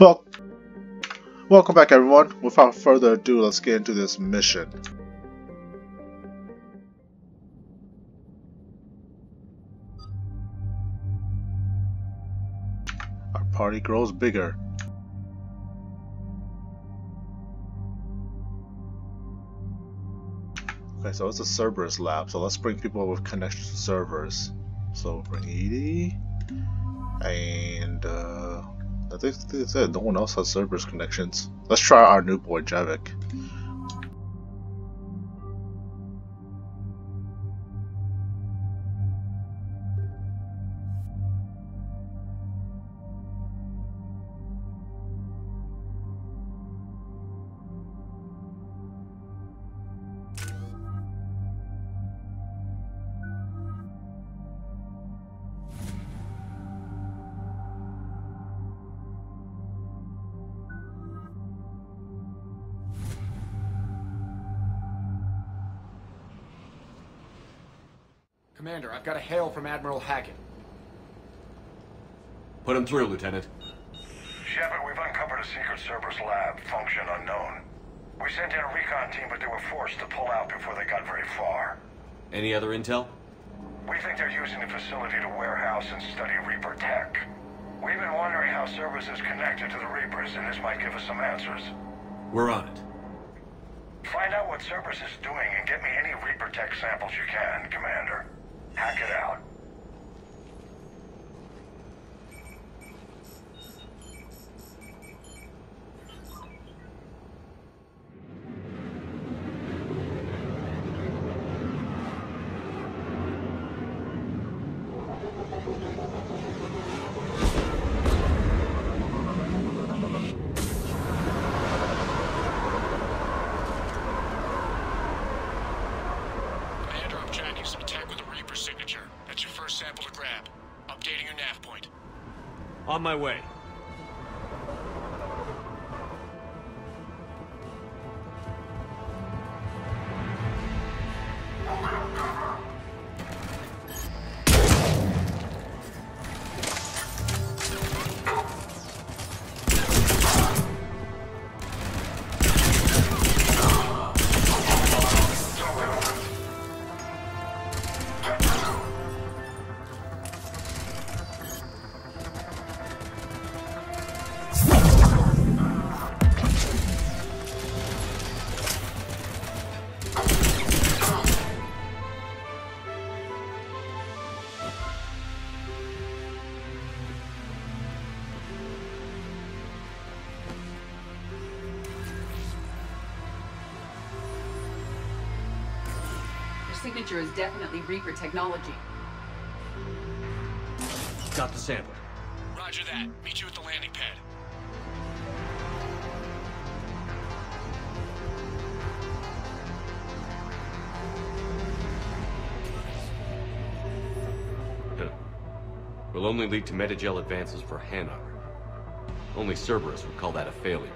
Well, welcome back everyone. Without further ado, let's get into this mission. Our party grows bigger. Okay, so it's a Cerberus lab, so let's bring people with connections to servers. So bring EDI, and uh, I think they said no one else has Cerberus connections. Let's try our new boy Javik. From Admiral Hackett. Put him through, Lieutenant. Shepard, we've uncovered a secret Cerberus lab, function unknown. We sent in a recon team, but they were forced to pull out before they got very far. Any other intel? We think they're using the facility to warehouse and study Reaper tech. We've been wondering how Cerberus is connected to the Reapers, and this might give us some answers. We're on it. Find out what Cerberus is doing and get me any Reaper tech samples you can, Commander. Hackett out. On my way. Signature is definitely Reaper technology. Got the sample. Roger that. Meet you at the landing pad. Will only lead to medi-gel advances for Hanar. Only Cerberus would call that a failure.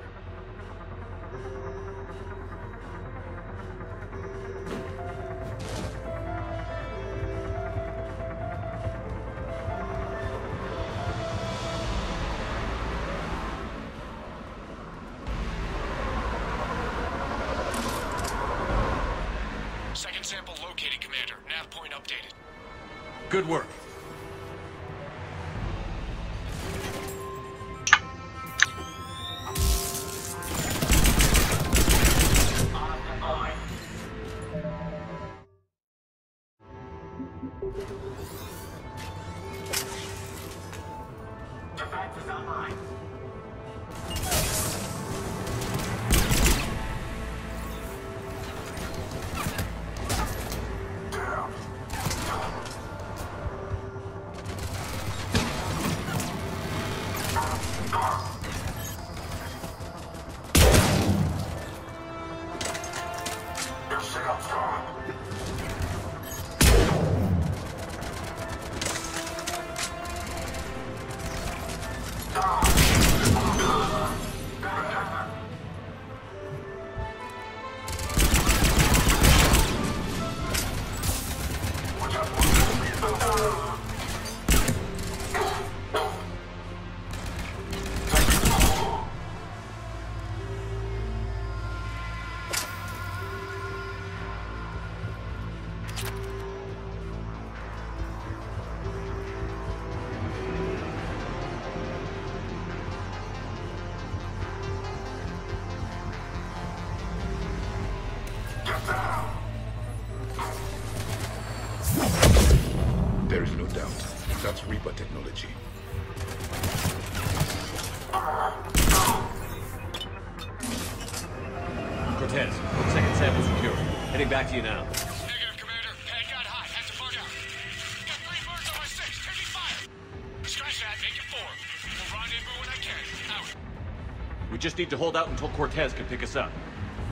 Just need to hold out until Cortez can pick us up.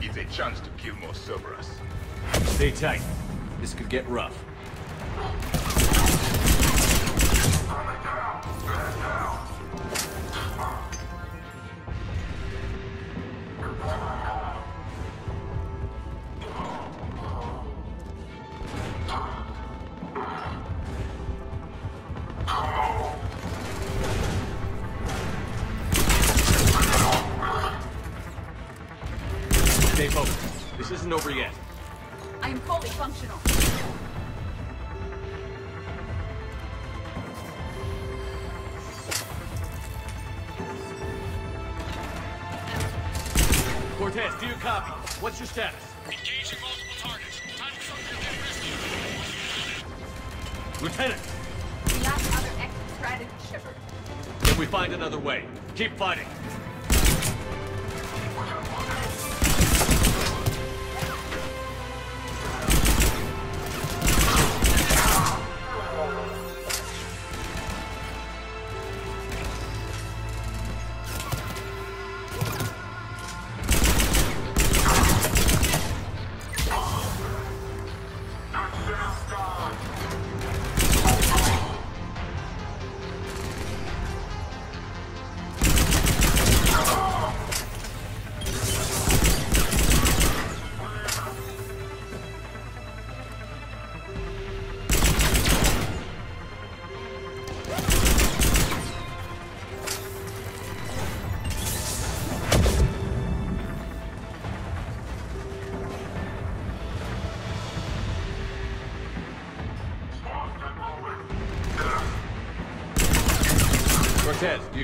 It's a chance to kill more Cerberus. Stay tight. This could get rough.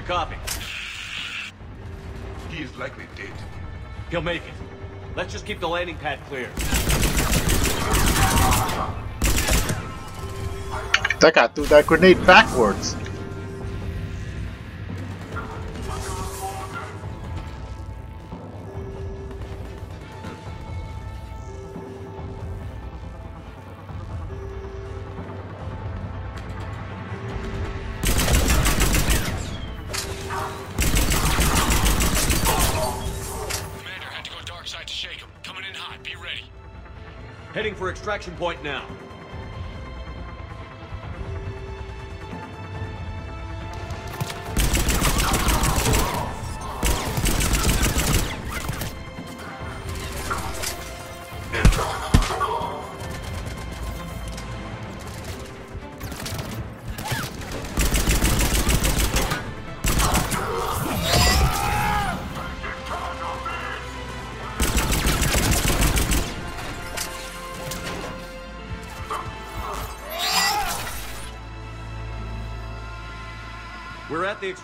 Copy? He is likely dead. He'll make it. Let's just keep the landing pad clear. That guy threw that grenade backwards. Extraction point now.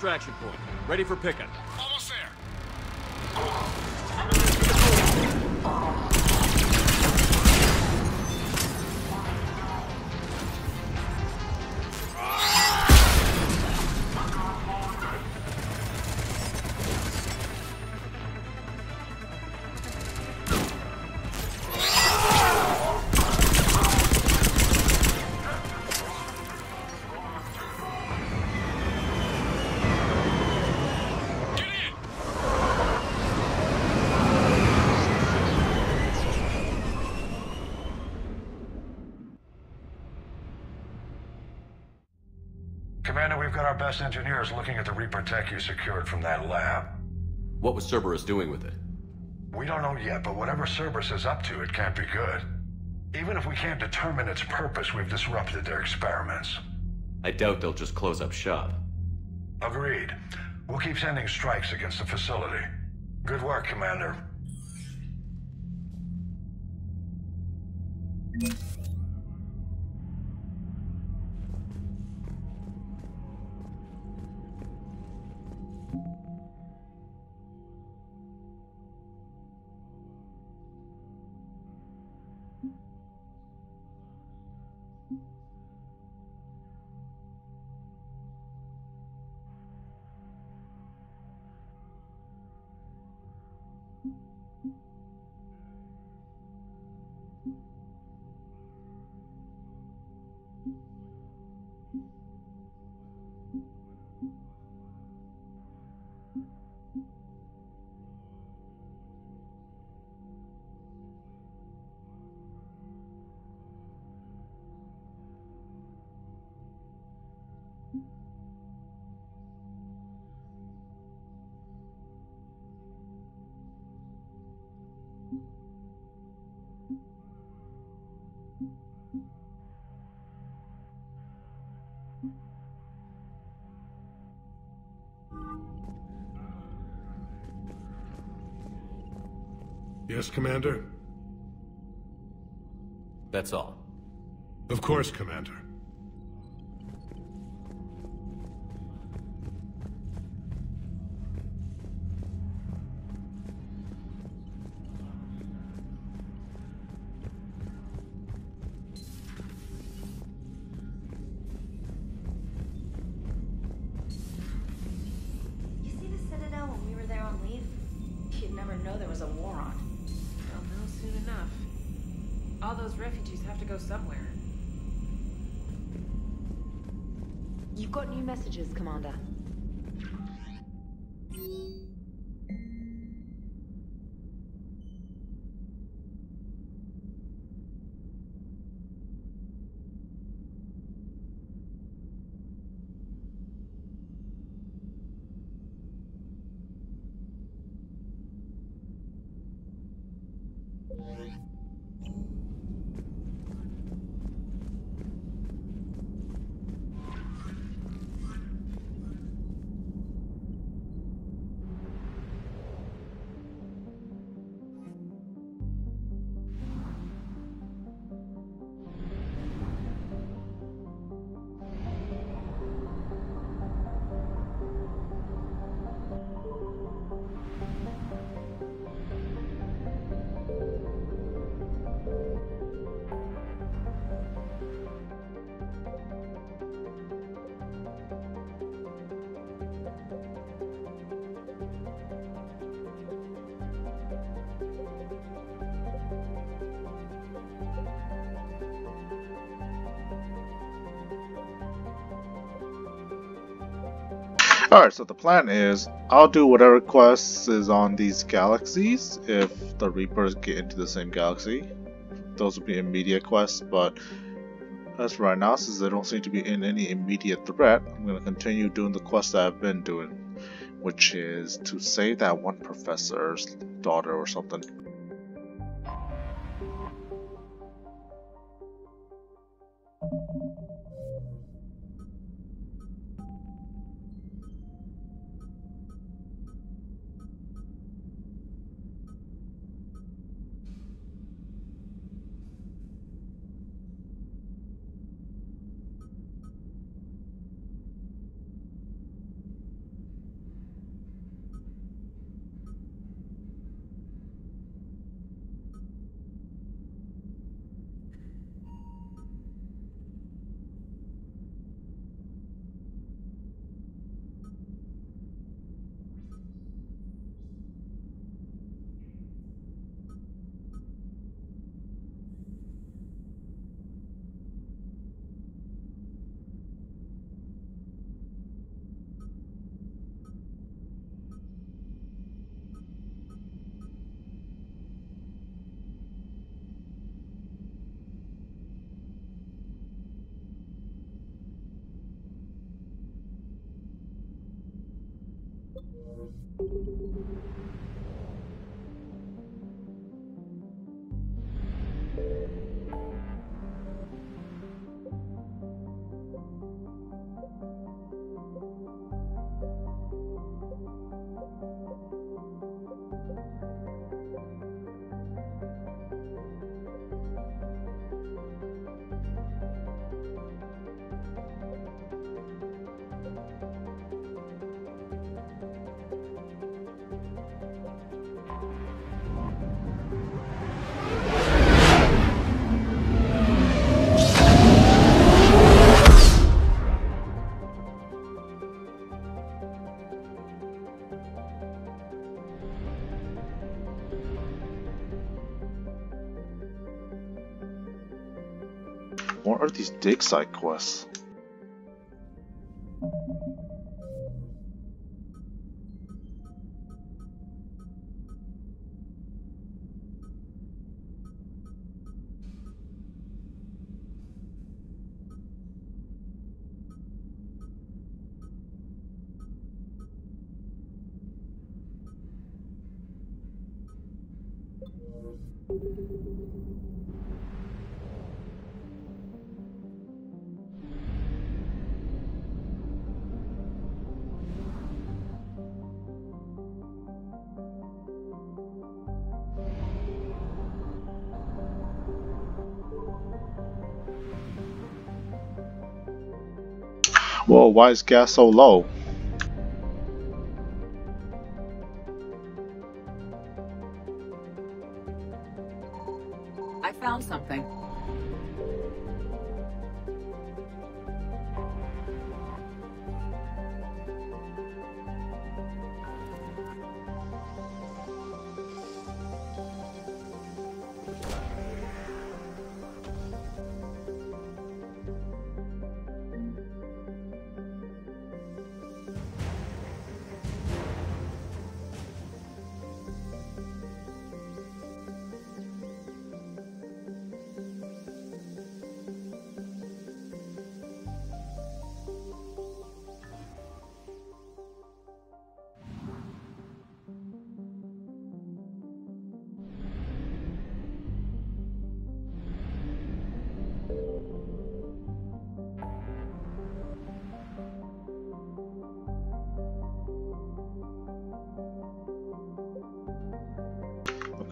Extraction point. Ready for pickup. We've got our best engineers looking at the Reaper tech you secured from that lab. What was Cerberus doing with it? We don't know yet, but whatever Cerberus is up to, it can't be good. Even if we can't determine its purpose, we've disrupted their experiments. I doubt they'll just close up shop. Agreed. We'll keep sending strikes against the facility. Good work, Commander. Yes, Commander? That's all. Of course, Commander. Messages, Commander. Alright, so the plan is I'll do whatever quests is on these galaxies if the Reapers get into the same galaxy. Those will be immediate quests, but as for right now, since they don't seem to be in any immediate threat, I'm going to continue doing the quests that I've been doing, which is to save that one professor's daughter or something. 何? Dig site? Why is gas so low?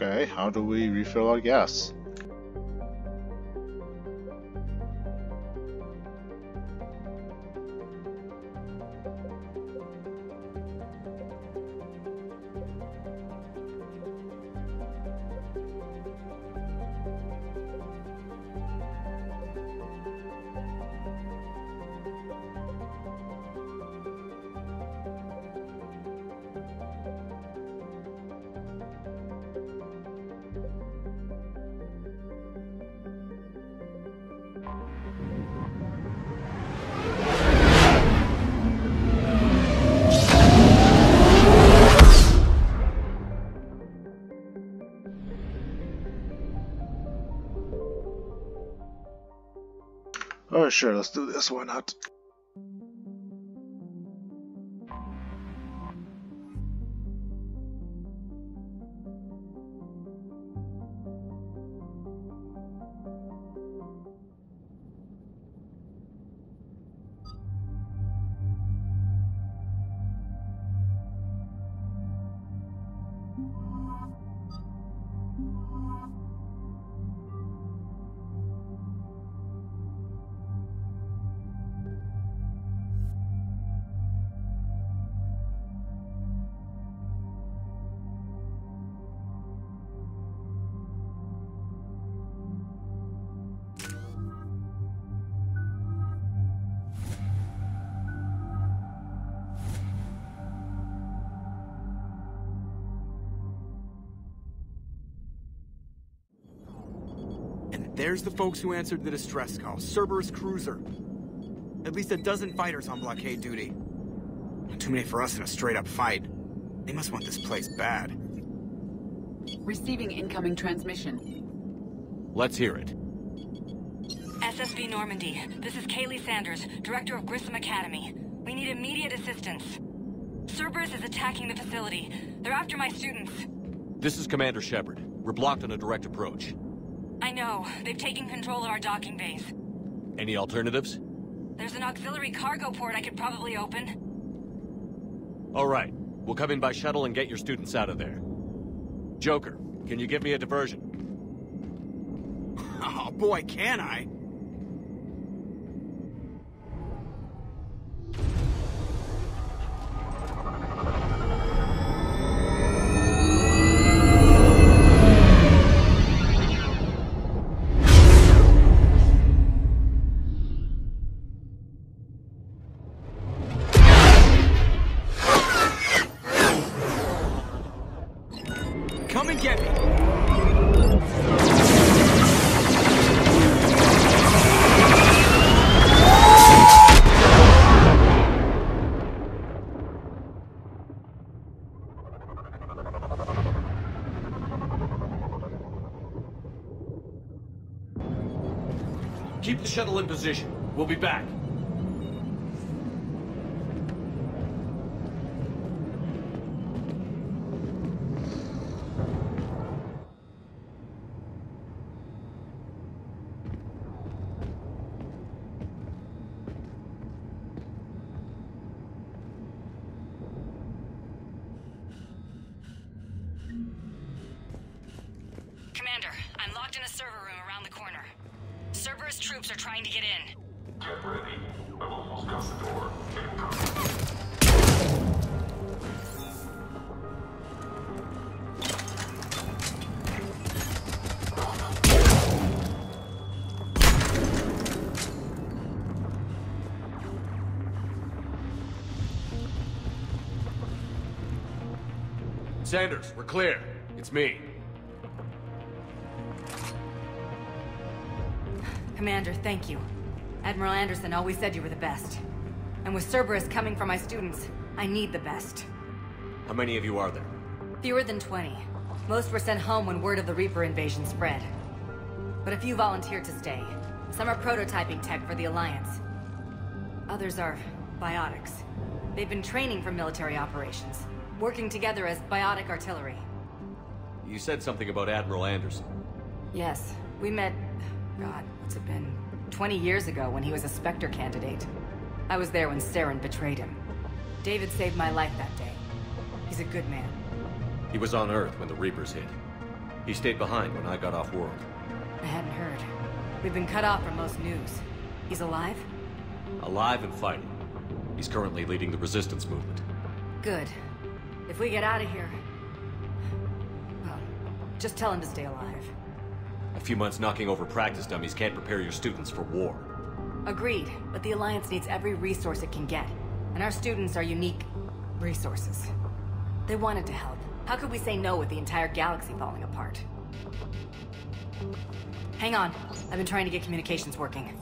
Okay, how do we refill our gas? Sure, let's do this, why not? There's the folks who answered the distress call. Cerberus cruiser. At least a dozen fighters on blockade duty. Too many for us in a straight-up fight. They must want this place bad. Receiving incoming transmission. Let's hear it. SSV Normandy. This is Kahlee Sanders, Director of Grissom Academy. We need immediate assistance. Cerberus is attacking the facility. They're after my students. This is Commander Shepard. We're blocked on a direct approach. I know. They've taken control of our docking base. Any alternatives? There's an auxiliary cargo port I could probably open. All right. We'll come in by shuttle and get your students out of there. Joker, can you give me a diversion? Oh boy, can I! Shuttle in position. We'll be back. Sanders, we're clear. It's me. Commander, thank you. Admiral Anderson always said you were the best. And with Cerberus coming for my students, I need the best. How many of you are there? Fewer than 20. Most were sent home when word of the Reaper invasion spread. But a few volunteered to stay. Some are prototyping tech for the Alliance. Others are biotics. They've been training for military operations, working together as biotic artillery. You said something about Admiral Anderson. Yes, we met... God, what's it been? 20 years ago when he was a Spectre candidate. I was there when Saren betrayed him. David saved my life that day. He's a good man. He was on Earth when the Reapers hit. He stayed behind when I got off world. I hadn't heard. We've been cut off from most news. He's alive? Alive and fighting. He's currently leading the resistance movement. Good. If we get out of here... Well, just tell him to stay alive. A few months knocking over practice dummies can't prepare your students for war. Agreed, but the Alliance needs every resource it can get. And our students are unique resources. They wanted to help. How could we say no with the entire galaxy falling apart? Hang on. I've been trying to get communications working.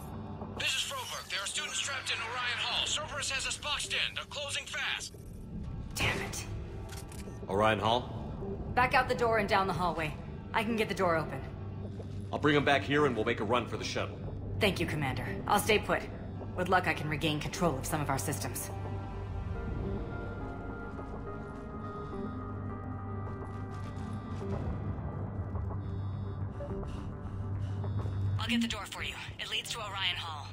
This is Froberg. There are students trapped in Orion Hall. Cerberus has us boxed in. They're closing fast. Damn it. Orion Hall? Back out the door and down the hallway. I can get the door open. I'll bring them back here and we'll make a run for the shuttle. Thank you, Commander. I'll stay put. With luck, I can regain control of some of our systems. I'll get the door for you. It leads to Orion Hall.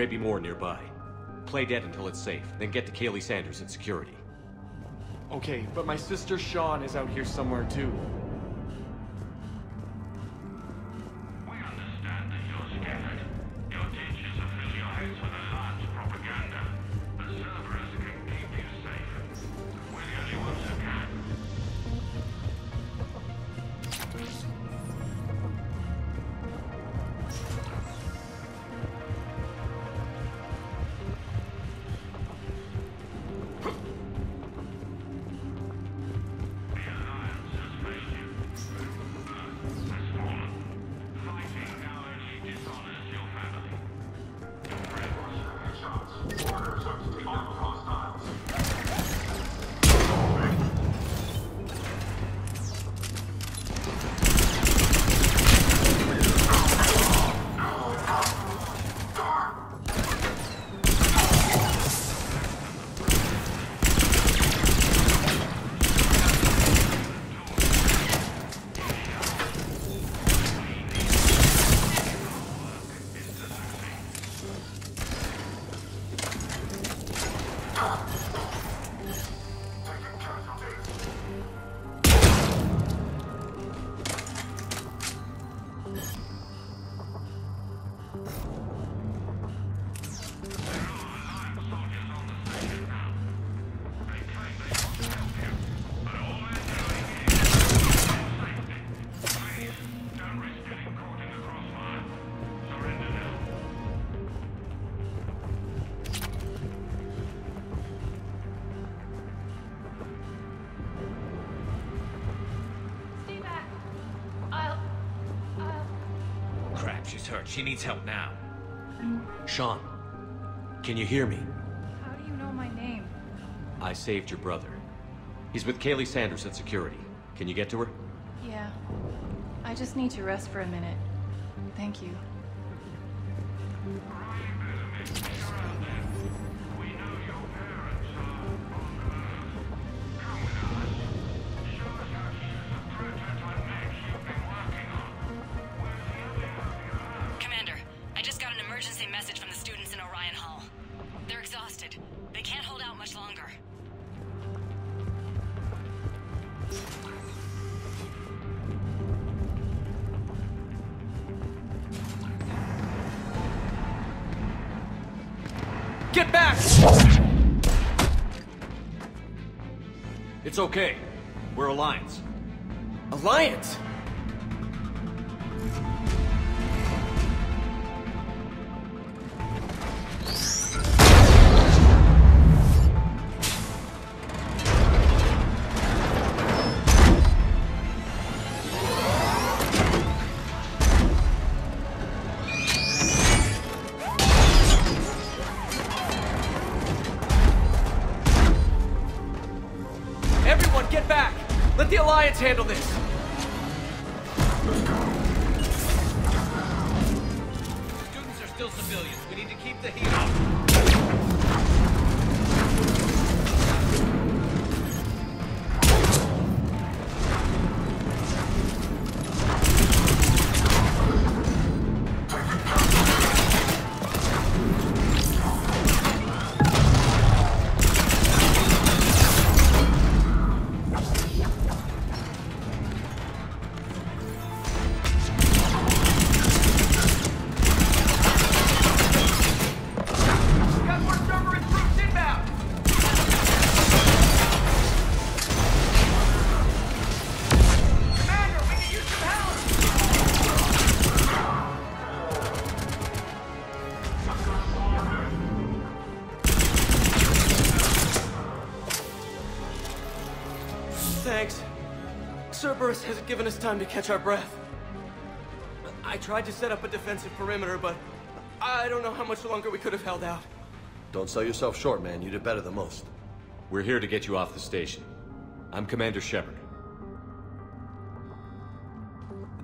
May be more nearby. Play dead until it's safe, then get to Kahlee Sanders in security. Okay, but my sister Sean is out here somewhere too. Crap. She needs help now. Sean, can you hear me? How do you know my name? I saved your brother. He's with Kahlee Sanders at security. Can you get to her? Yeah. I just need to rest for a minute. Thank you. It's okay. Given us time to catch our breath. I tried to set up a defensive perimeter, but I don't know how much longer we could have held out. Don't sell yourself short, man. You did better than most. We're here to get you off the station. I'm Commander Shepard.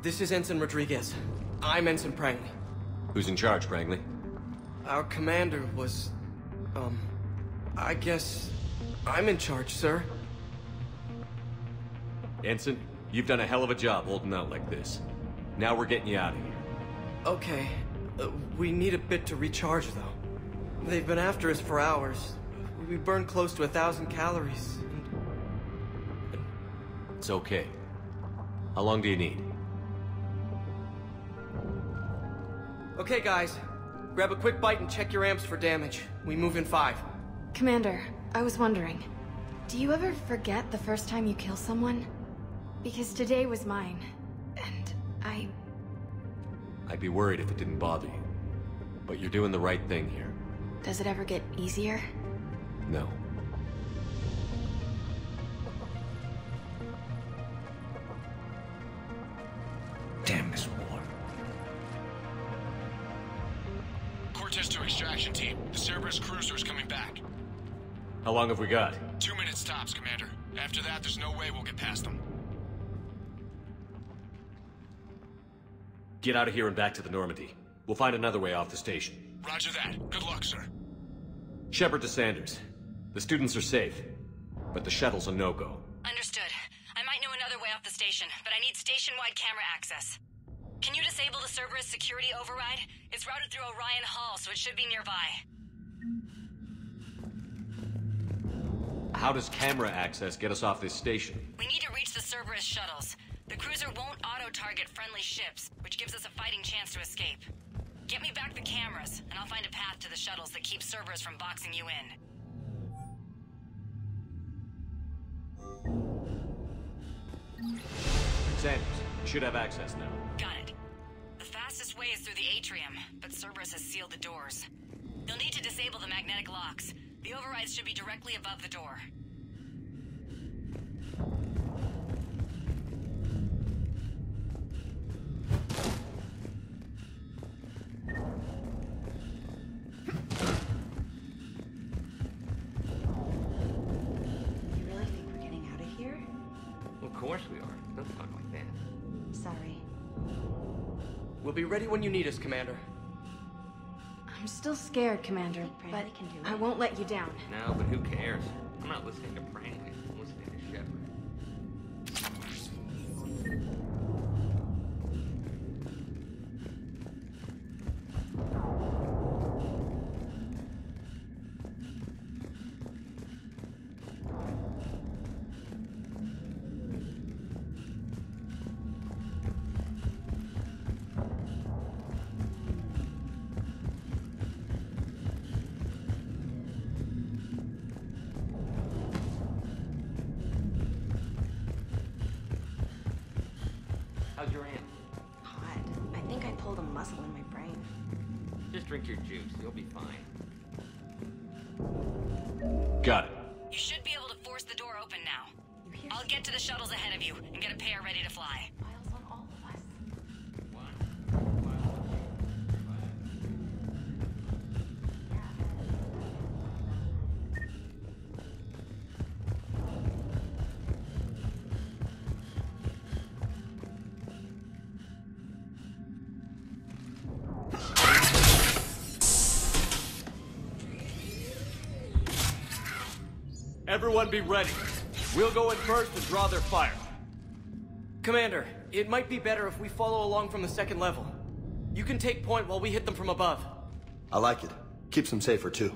This is Ensign Rodriguez. I'm Ensign Prangley. Who's in charge, Prangley? Our commander was... Um... I guess... I'm in charge, sir. Ensign, you've done a hell of a job holding out like this. Now we're getting you out of here. Okay. Uh, we need a bit to recharge, though. They've been after us for hours. We burned close to a thousand calories. It's okay. How long do you need? Okay, guys. Grab a quick bite and check your amps for damage. We move in five. Commander, I was wondering, do you ever forget the first time you kill someone? Because today was mine, and I... I'd be worried if it didn't bother you. But you're doing the right thing here. Does it ever get easier? No. Damn this war. Cortez to extraction team. The Cerberus cruiser is coming back. How long have we got? Two minutes tops, Commander. After that, there's no way we'll get past them. Get out of here and back to the Normandy. We'll find another way off the station. Roger that. Good luck, sir. Shepard to Sanders. The students are safe, but the shuttle's a no-go. Understood. I might know another way off the station, but I need station-wide camera access. Can you disable the Cerberus security override? It's routed through Orion Hall, so it should be nearby. How does camera access get us off this station? We need to reach the Cerberus shuttles. The cruiser won't auto-target friendly ships, which gives us a fighting chance to escape. Get me back the cameras, and I'll find a path to the shuttles that keeps Cerberus from boxing you in. Sanders, you should have access now. Got it. The fastest way is through the atrium, but Cerberus has sealed the doors. You'll need to disable the magnetic locks. The overrides should be directly above the door. You really think we're getting out of here? Of course we are. Don't talk like that. Sorry. We'll be ready when you need us, Commander. I'm still scared, Commander, but I won't let you down. No, but who cares? I'm not listening to Prangley. Your juice. Everyone be ready. We'll go in first and draw their fire. Commander, it might be better if we follow along from the second level. You can take point while we hit them from above. I like it. Keeps them safer, too.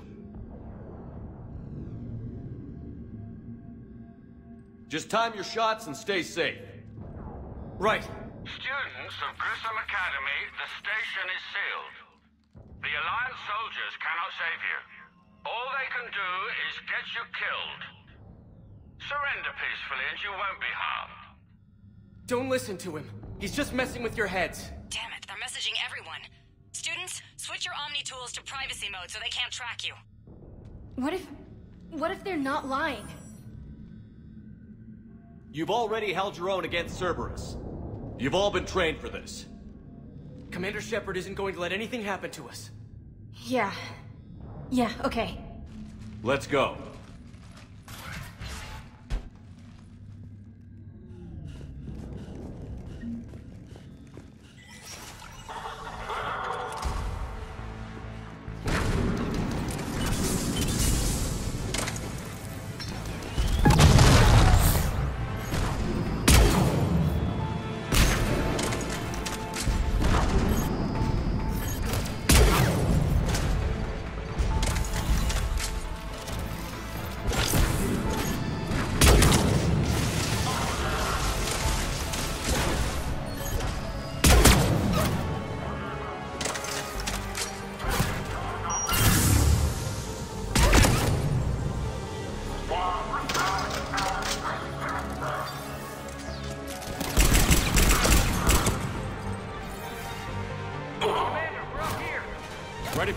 Just time your shots and stay safe. Right. Students of Grissom Academy, the station is sealed. The Alliance soldiers cannot save you. All they can do is get you killed. Surrender peacefully and you won't be harmed. Don't listen to him. He's just messing with your heads. Damn it, they're messaging everyone. Students, switch your Omni tools to privacy mode so they can't track you. What if... what if they're not lying? You've already held your own against Cerberus. You've all been trained for this. Commander Shepard isn't going to let anything happen to us. Yeah. Yeah, okay. Let's go.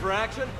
For action?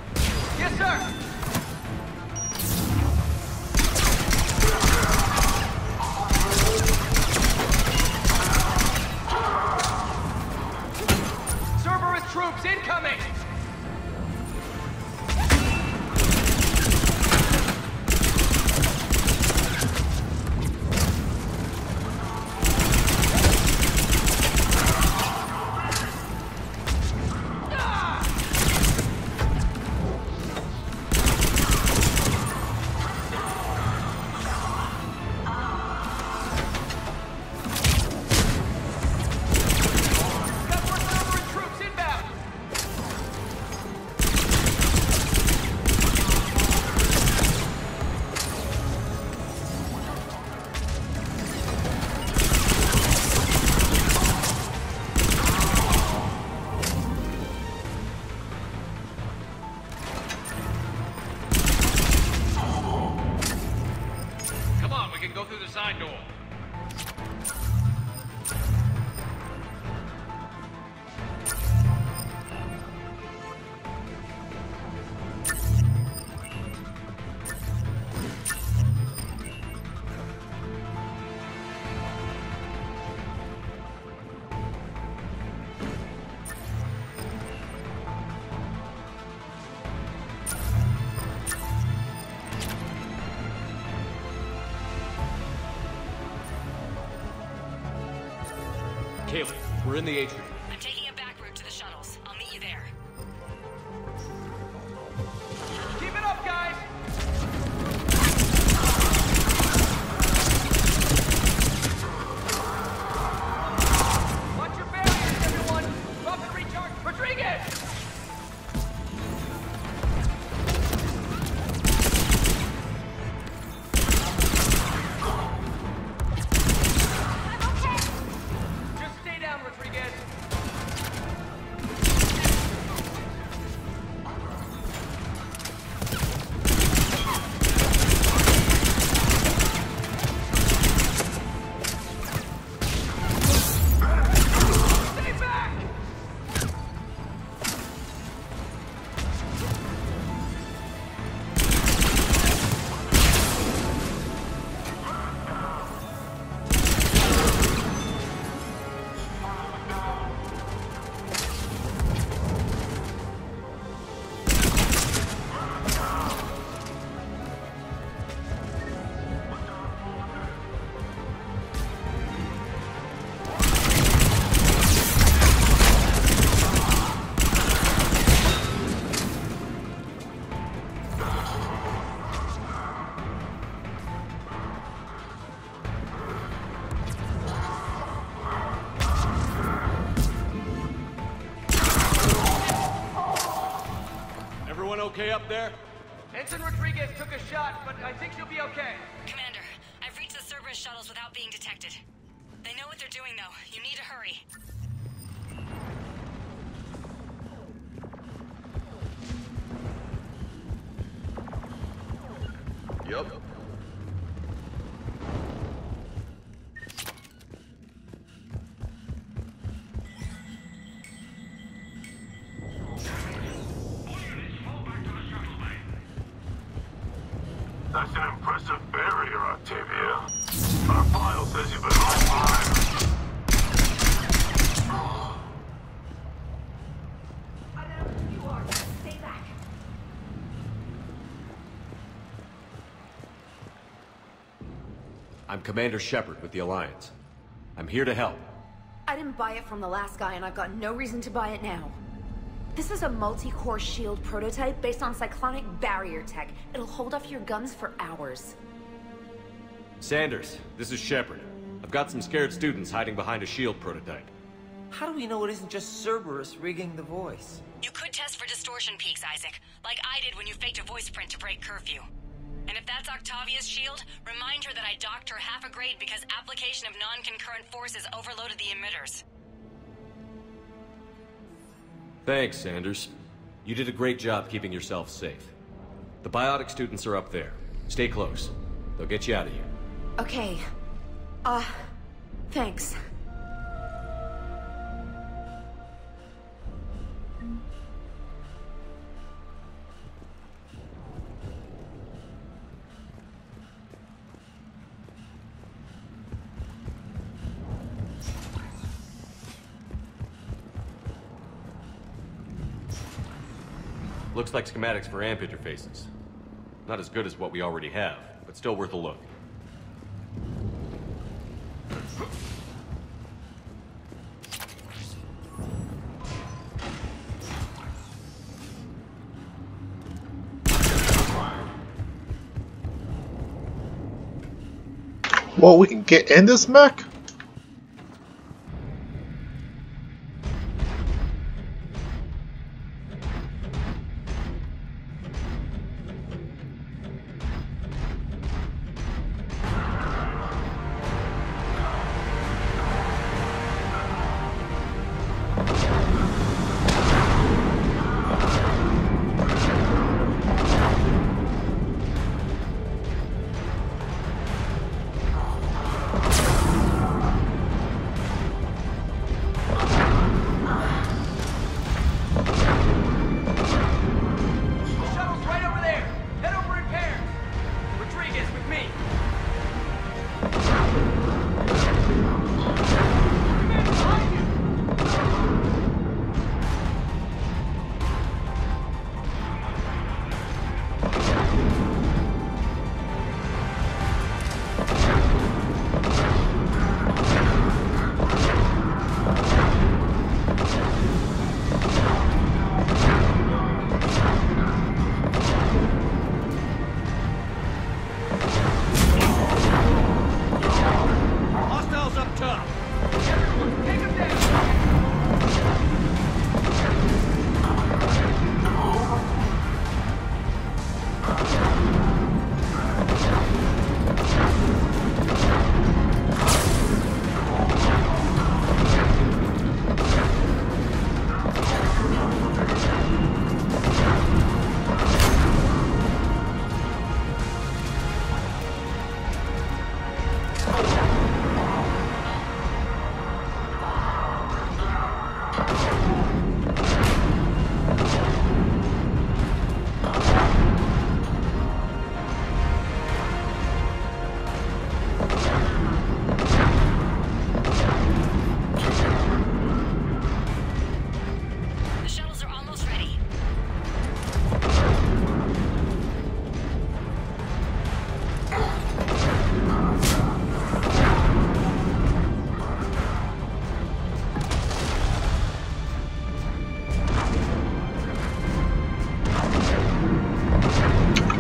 We're in the atrium. Okay up there? I'm Commander Shepard with the Alliance. I'm here to help. I didn't buy it from the last guy, and I've got no reason to buy it now. This is a multi-core shield prototype based on cyclonic barrier tech. It'll hold off your guns for hours. Sanders, this is Shepard. I've got some scared students hiding behind a shield prototype. How do we know it isn't just Cerberus rigging the voice? You could test for distortion peaks, Isaac, like I did when you faked a voice print to break curfew. And if that's Octavia's shield, remind her that I docked her half a grade because application of non-concurrent forces overloaded the emitters. Thanks, Sanders. You did a great job keeping yourself safe. The biotic students are up there. Stay close. They'll get you out of here. Okay. Uh, thanks. Like schematics for AMP interfaces. Not as good as what we already have, but still worth a look. Well, we can get in this mech?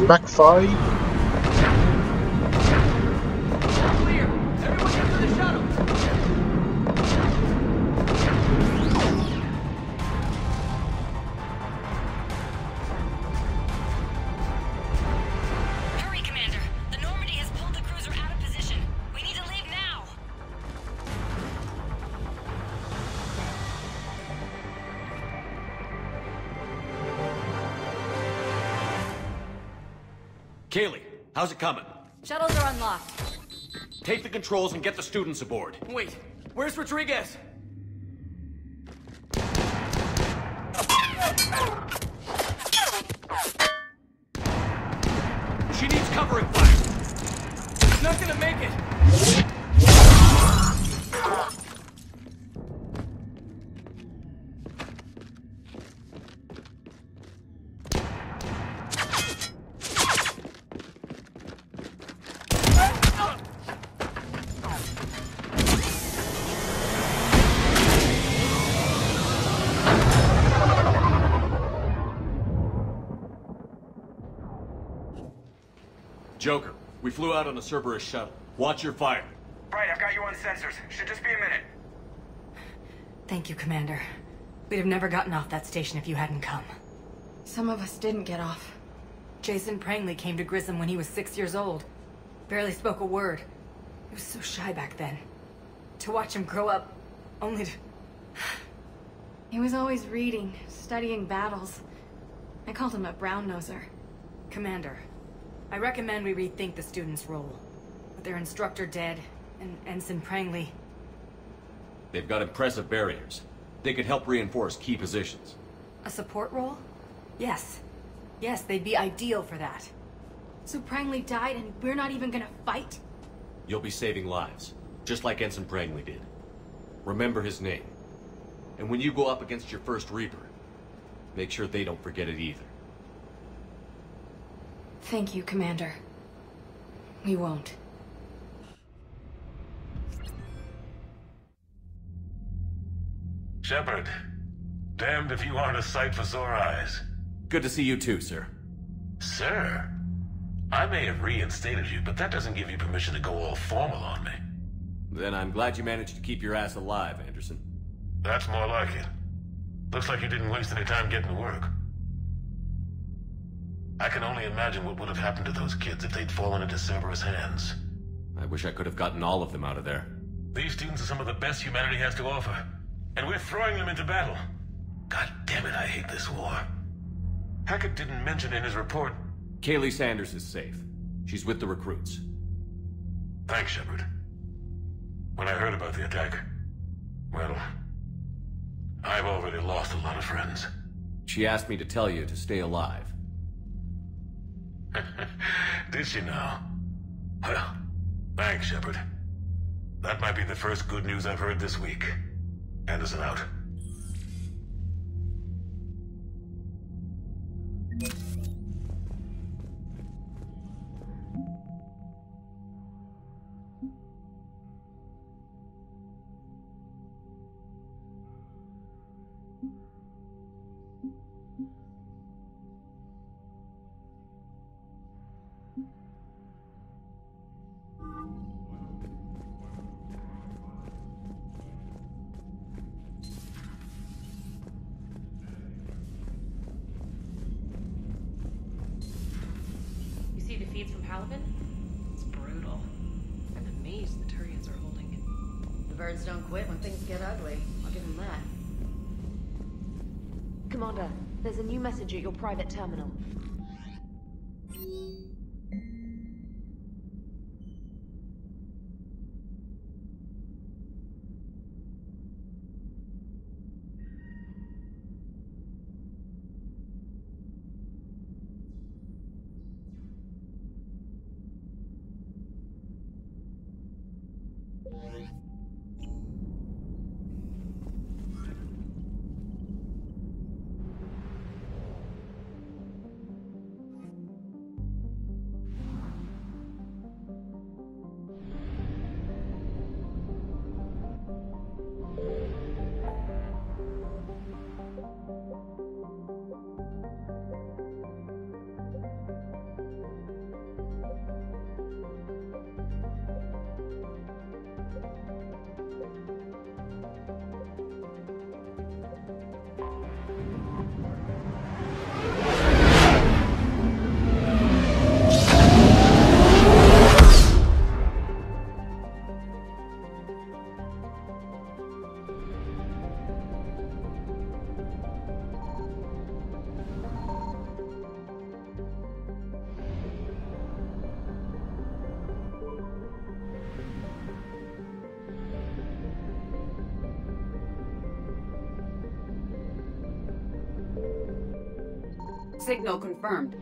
Mech 5? How's it coming? Shuttles are unlocked. Take the controls and get the students aboard. Wait, where's Rodriguez? Flew out on a Cerberus shuttle. Watch your fire. Right, I've got you on sensors. Should just be a minute. Thank you, Commander. We'd have never gotten off that station if you hadn't come. Some of us didn't get off. Jason Prangley came to Grissom when he was six years old. Barely spoke a word. He was so shy back then. To watch him grow up, only to... He was always reading, studying battles. I called him a brown-noser. Commander, I recommend we rethink the student's role. With their instructor dead, and Ensign Prangley... They've got impressive barriers. They could help reinforce key positions. A support role? Yes. Yes, they'd be ideal for that. So Prangley died and we're not even gonna fight? You'll be saving lives, just like Ensign Prangley did. Remember his name. And when you go up against your first Reaper, make sure they don't forget it either. Thank you, Commander. We won't. Shepard, damned if you aren't a sight for sore eyes. Good to see you too, sir. Sir? I may have reinstated you, but that doesn't give you permission to go all formal on me. Then I'm glad you managed to keep your ass alive, Anderson. That's more like it. Looks like you didn't waste any time getting to work. I can only imagine what would have happened to those kids if they'd fallen into Cerberus' hands. I wish I could have gotten all of them out of there. These students are some of the best humanity has to offer. And we're throwing them into battle. God damn it, I hate this war. Hackett didn't mention in his report... Kahlee Sanders is safe. She's with the recruits. Thanks, Shepard. When I heard about the attack... Well... I've already lost a lot of friends. She asked me to tell you to stay alive. Did she now? Well, thanks, Shepard. That might be the first good news I've heard this week. Anderson out. Private terminal. Signal confirmed.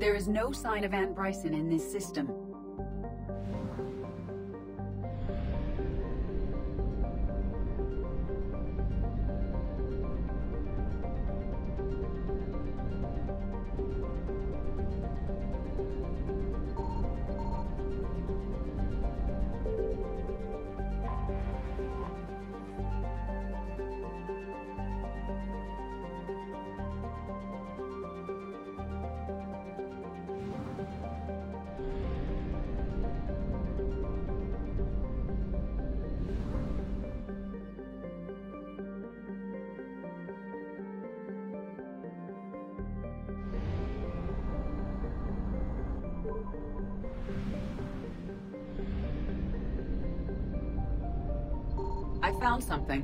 There is no sign of Ann Bryson in this system. Found something.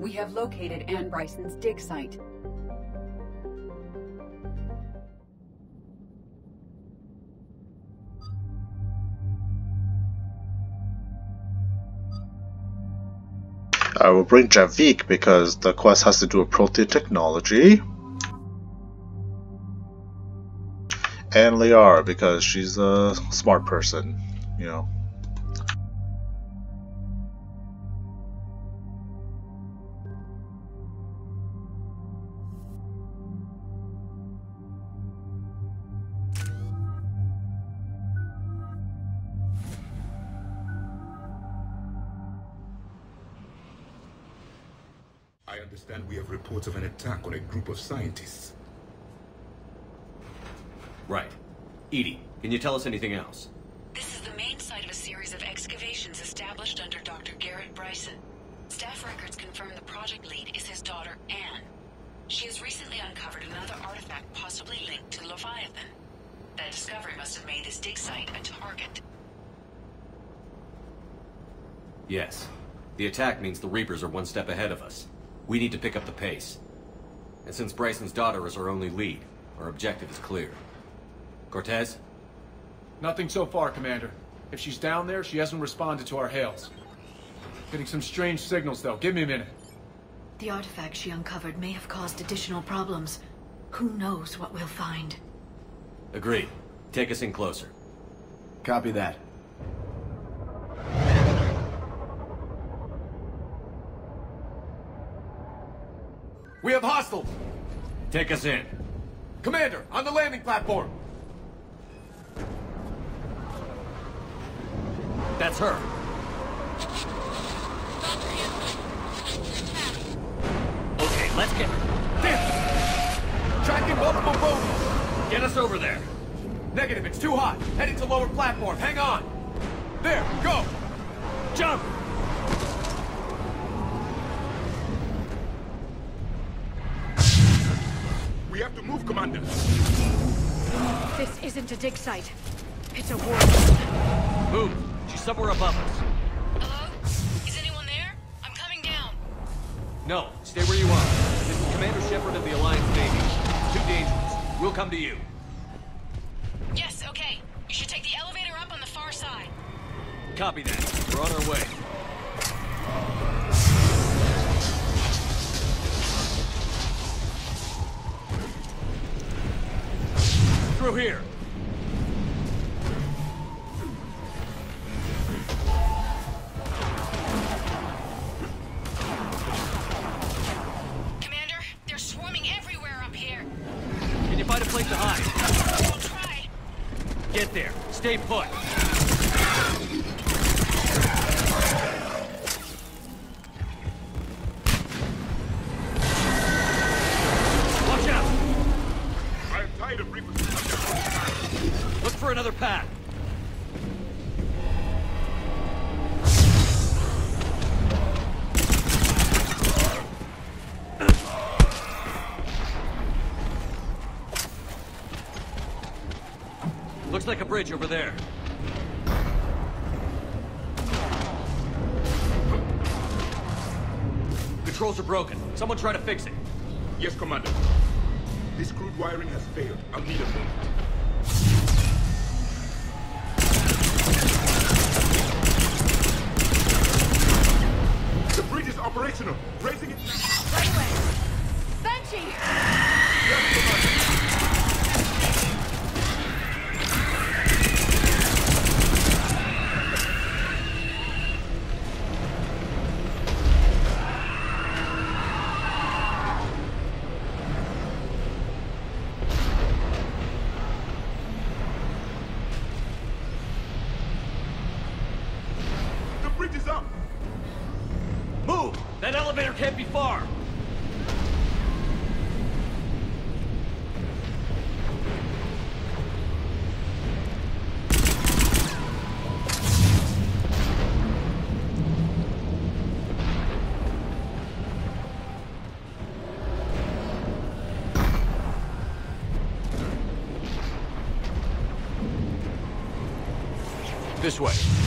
We have located Ann Bryson's dig site. Bring Javik because the quest has to do with Prothean technology. And Liara because she's a smart person, you know. Reports of an attack on a group of scientists. Right. EDI, can you tell us anything else? This is the main site of a series of excavations established under Dr. Garrett Bryson. Staff records confirm the project lead is his daughter, Ann. She has recently uncovered another artifact possibly linked to Leviathan. That discovery must have made this dig site a target. Yes. The attack means the Reapers are one step ahead of us. We need to pick up the pace. And since Bryson's daughter is our only lead, our objective is clear. Cortez? Nothing so far, Commander. If she's down there, she hasn't responded to our hails. Getting some strange signals, though. Give me a minute. The artifact she uncovered may have caused additional problems. Who knows what we'll find? Agreed. Take us in closer. Copy that. We have hostiles! Take us in. Commander, on the landing platform! That's her. Okay, let's get Damn! Tracking multiple bogies! Get us over there. Negative, it's too hot. Heading to lower platform. Hang on. There, go! Jump! We have to move, Commander. This isn't a dig site. It's a war. Move! She's somewhere above us. Hello? Is anyone there? I'm coming down. No, stay where you are. This is Commander Shepard of the Alliance Navy. It's too dangerous. We'll come to you. Yes, okay. You should take the elevator up on the far side. Copy that. We're on our way. Through here. Commander, they're swarming everywhere up here. Can you find a place to hide? I'll try. Get there. Stay put. bridge over there. Controls are broken. Someone try to fix it. Yes, Commander. This crude wiring has failed. I'll need a moment. This way.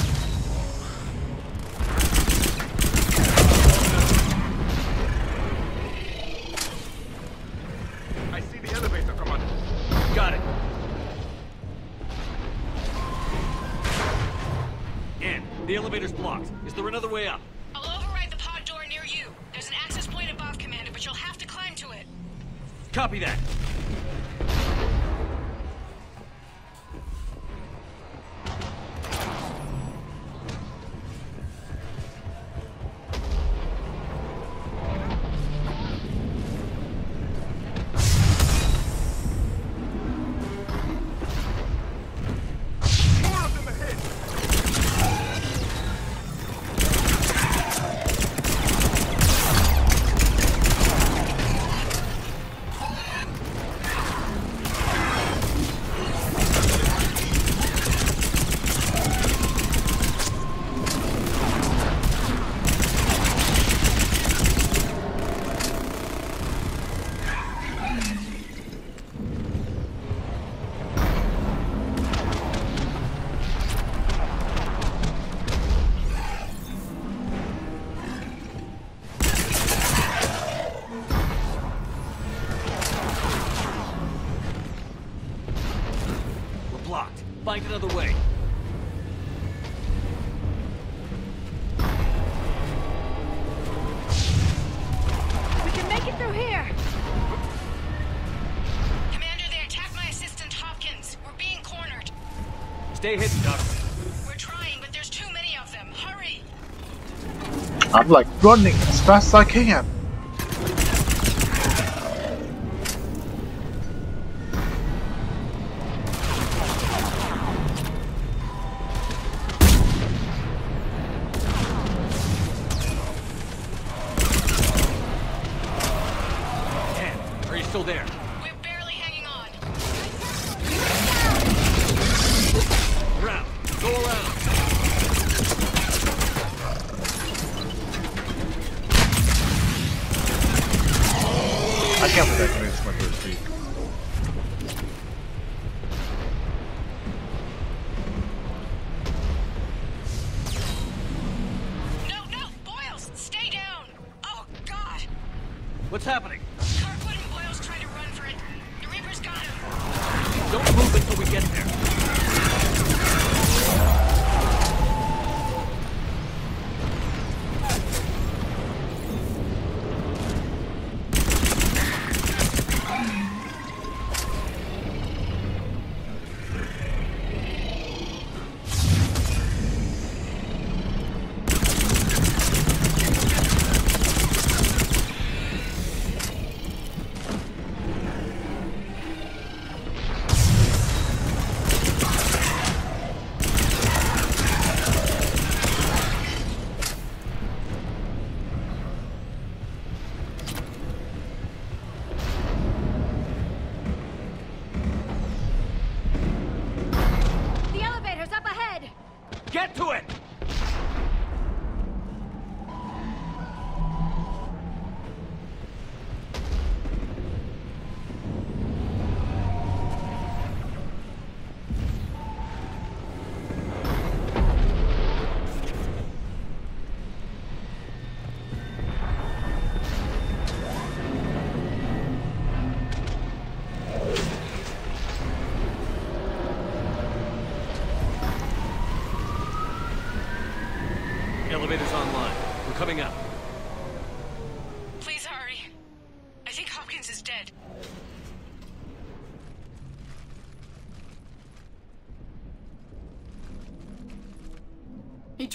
running as fast as I can.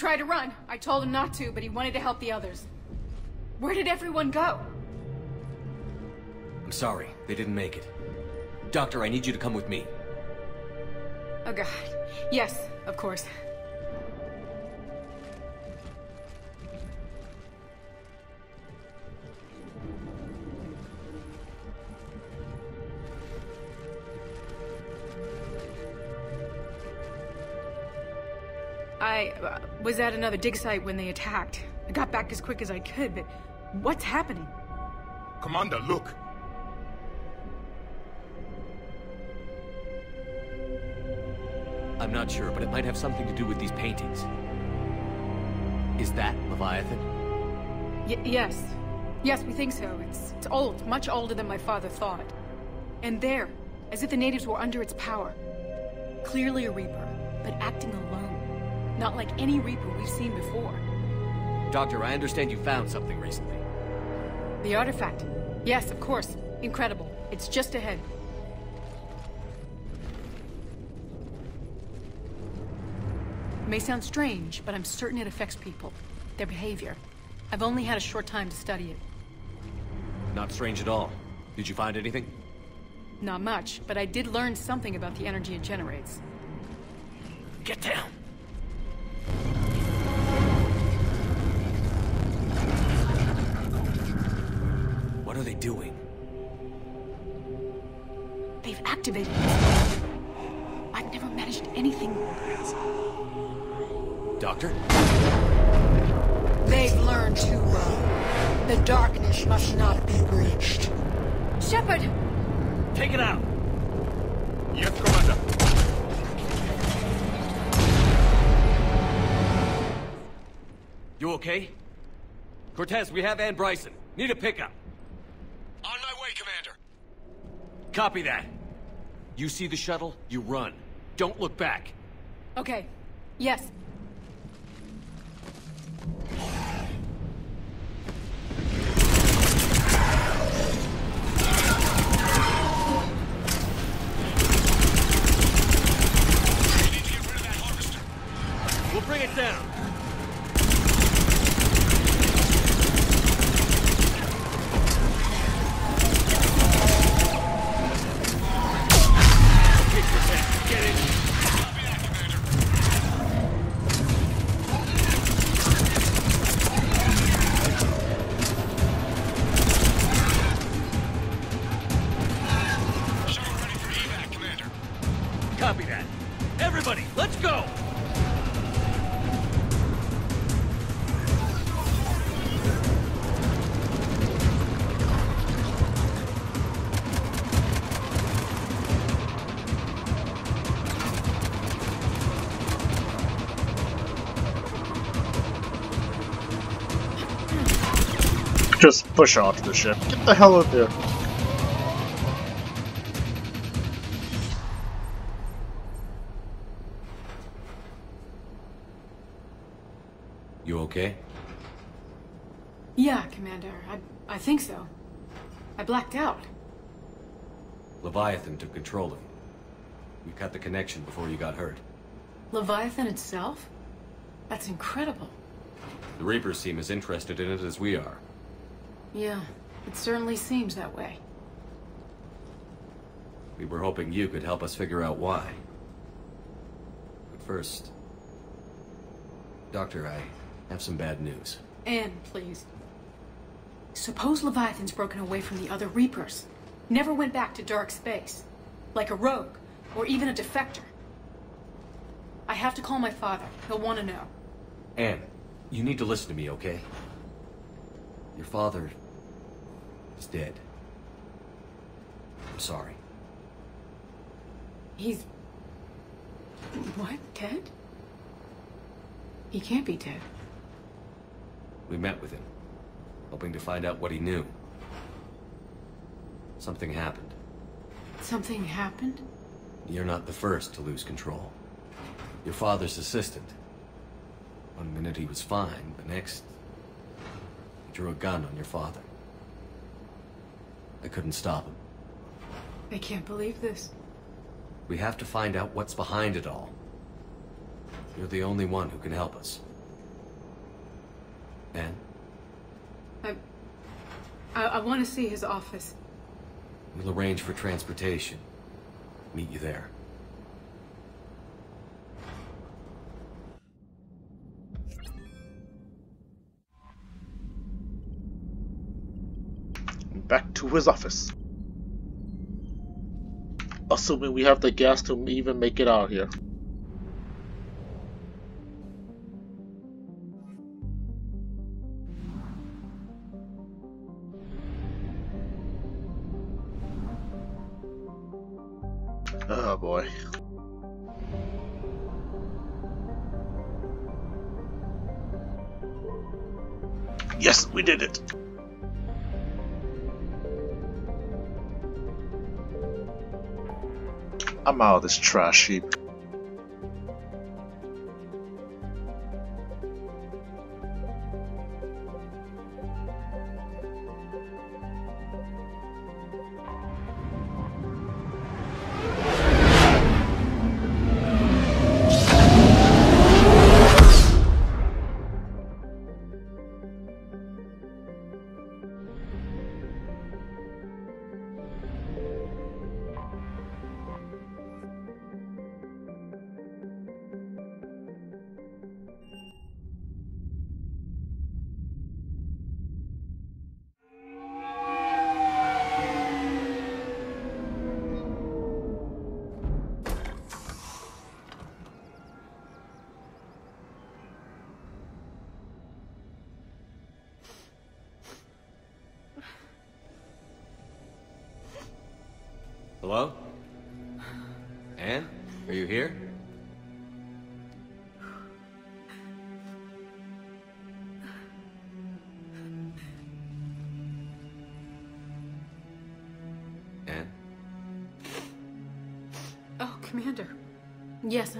Tried to run. I told him not to, but he wanted to help the others. Where did everyone go? I'm sorry, they didn't make it. Doctor, I need you to come with me. Oh god. Yes, of course. Was at another dig site when they attacked. I got back as quick as I could, but what's happening? Commander, look. I'm not sure, but it might have something to do with these paintings. Is that Leviathan? Y yes. Yes, we think so. It's, it's old, much older than my father thought. And there, as if the natives were under its power. Clearly a Reaper, but acting alone. Not like any Reaper we've seen before. Doctor, I understand you found something recently. The artifact. Yes, of course. Incredible. It's just ahead. It may sound strange, but I'm certain it affects people. Their behavior. I've only had a short time to study it. Not strange at all. Did you find anything? Not much, but I did learn something about the energy it generates. Get down! Doing? They've activated it. I've never managed anything. Doctor? They've learned too well. Uh, the darkness must not be breached. Shepard! Take it out! Yes, Commander. You okay? Cortez, we have Ann Bryson. Need a pickup. On my way, Commander. Copy that. You see the shuttle, you run. Don't look back. Okay. Yes. We'll bring it down. Push onto the ship. Get the hell out there. You okay? Yeah, Commander. I, I think so. I blacked out. Leviathan took control of you. We cut the connection before you got hurt. Leviathan itself? That's incredible. The Reapers seem as interested in it as we are. Yeah, it certainly seems that way. We were hoping you could help us figure out why. But first... Doctor, I have some bad news. Ann, please. Suppose Leviathan's broken away from the other Reapers. Never went back to dark space. Like a rogue, or even a defector. I have to call my father. He'll want to know. Ann, you need to listen to me, okay? Your father is dead. I'm sorry. He's... What? Dead? He can't be dead. We met with him, hoping to find out what he knew. Something happened. Something happened? You're not the first to lose control. Your father's assistant, One minute he was fine, the next... He drew a gun on your father. I couldn't stop him. I can't believe this. We have to find out what's behind it all. You're the only one who can help us. Ann? I... I, I want to see his office. We'll arrange for transportation. Meet you there. Back to his office. Assuming we have the gas to even make it out here. Oh boy. Yes, we did it. I'm out of this trash heap.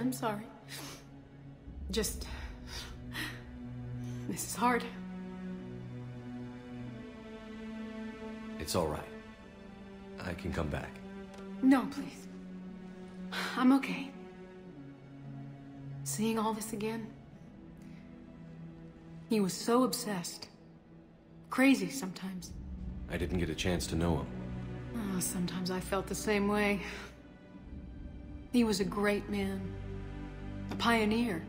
I'm sorry. Just... This is hard. It's all right. I can come back. No, please. I'm okay. Seeing all this again? He was so obsessed. Crazy sometimes. I didn't get a chance to know him. Oh, sometimes I felt the same way. He was a great man. A pioneer.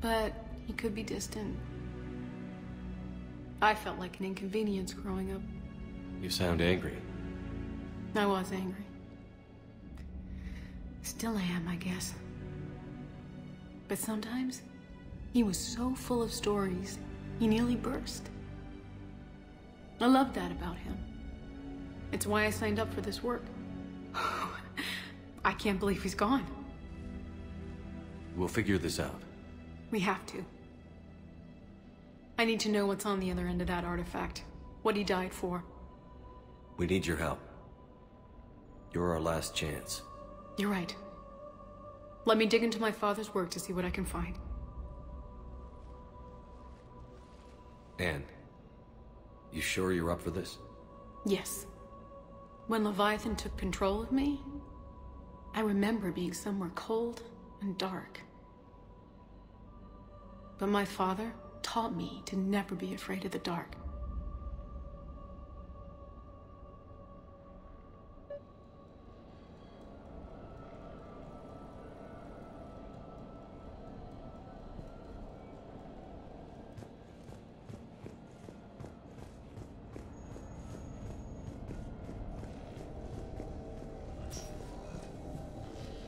But he could be distant. I felt like an inconvenience growing up. You sound angry. I was angry. Still I am, I guess. But sometimes, he was so full of stories, he nearly burst. I love that about him. It's why I signed up for this work. I can't believe he's gone. We'll figure this out. We have to. I need to know what's on the other end of that artifact. What he died for. We need your help. You're our last chance. You're right. Let me dig into my father's work to see what I can find. Ann, you sure you're up for this? Yes. When Leviathan took control of me, I remember being somewhere cold and dark. But my father taught me to never be afraid of the dark.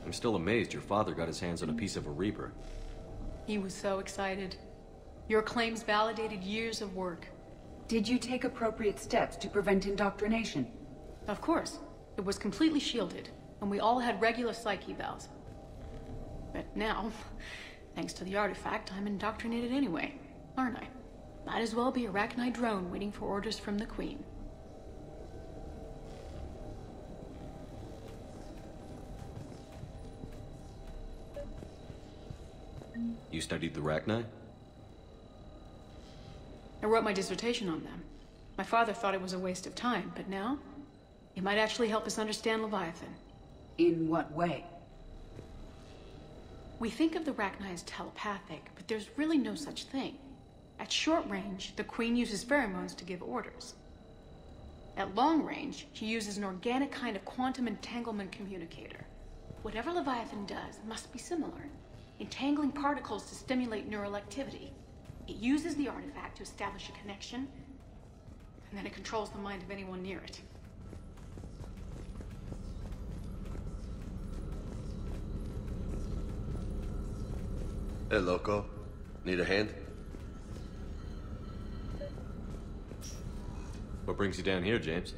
I'm still amazed your father got his hands on a piece of a Reaper. He was so excited. Your claims validated years of work. Did you take appropriate steps to prevent indoctrination? Of course. It was completely shielded, and we all had regular psyche evals. But now, thanks to the artifact, I'm indoctrinated anyway, aren't I? Might as well be a Rachni drone waiting for orders from the Queen. You studied the Rachni? I wrote my dissertation on them. My father thought it was a waste of time, but now, it might actually help us understand Leviathan. In what way? We think of the Rachni as telepathic, but there's really no such thing. At short range, the Queen uses pheromones to give orders. At long range, she uses an organic kind of quantum entanglement communicator. Whatever Leviathan does must be similar, entangling particles to stimulate neural activity. It uses the artifact to establish a connection, and then it controls the mind of anyone near it. Hey, Loco. Need a hand? What brings you down here, James?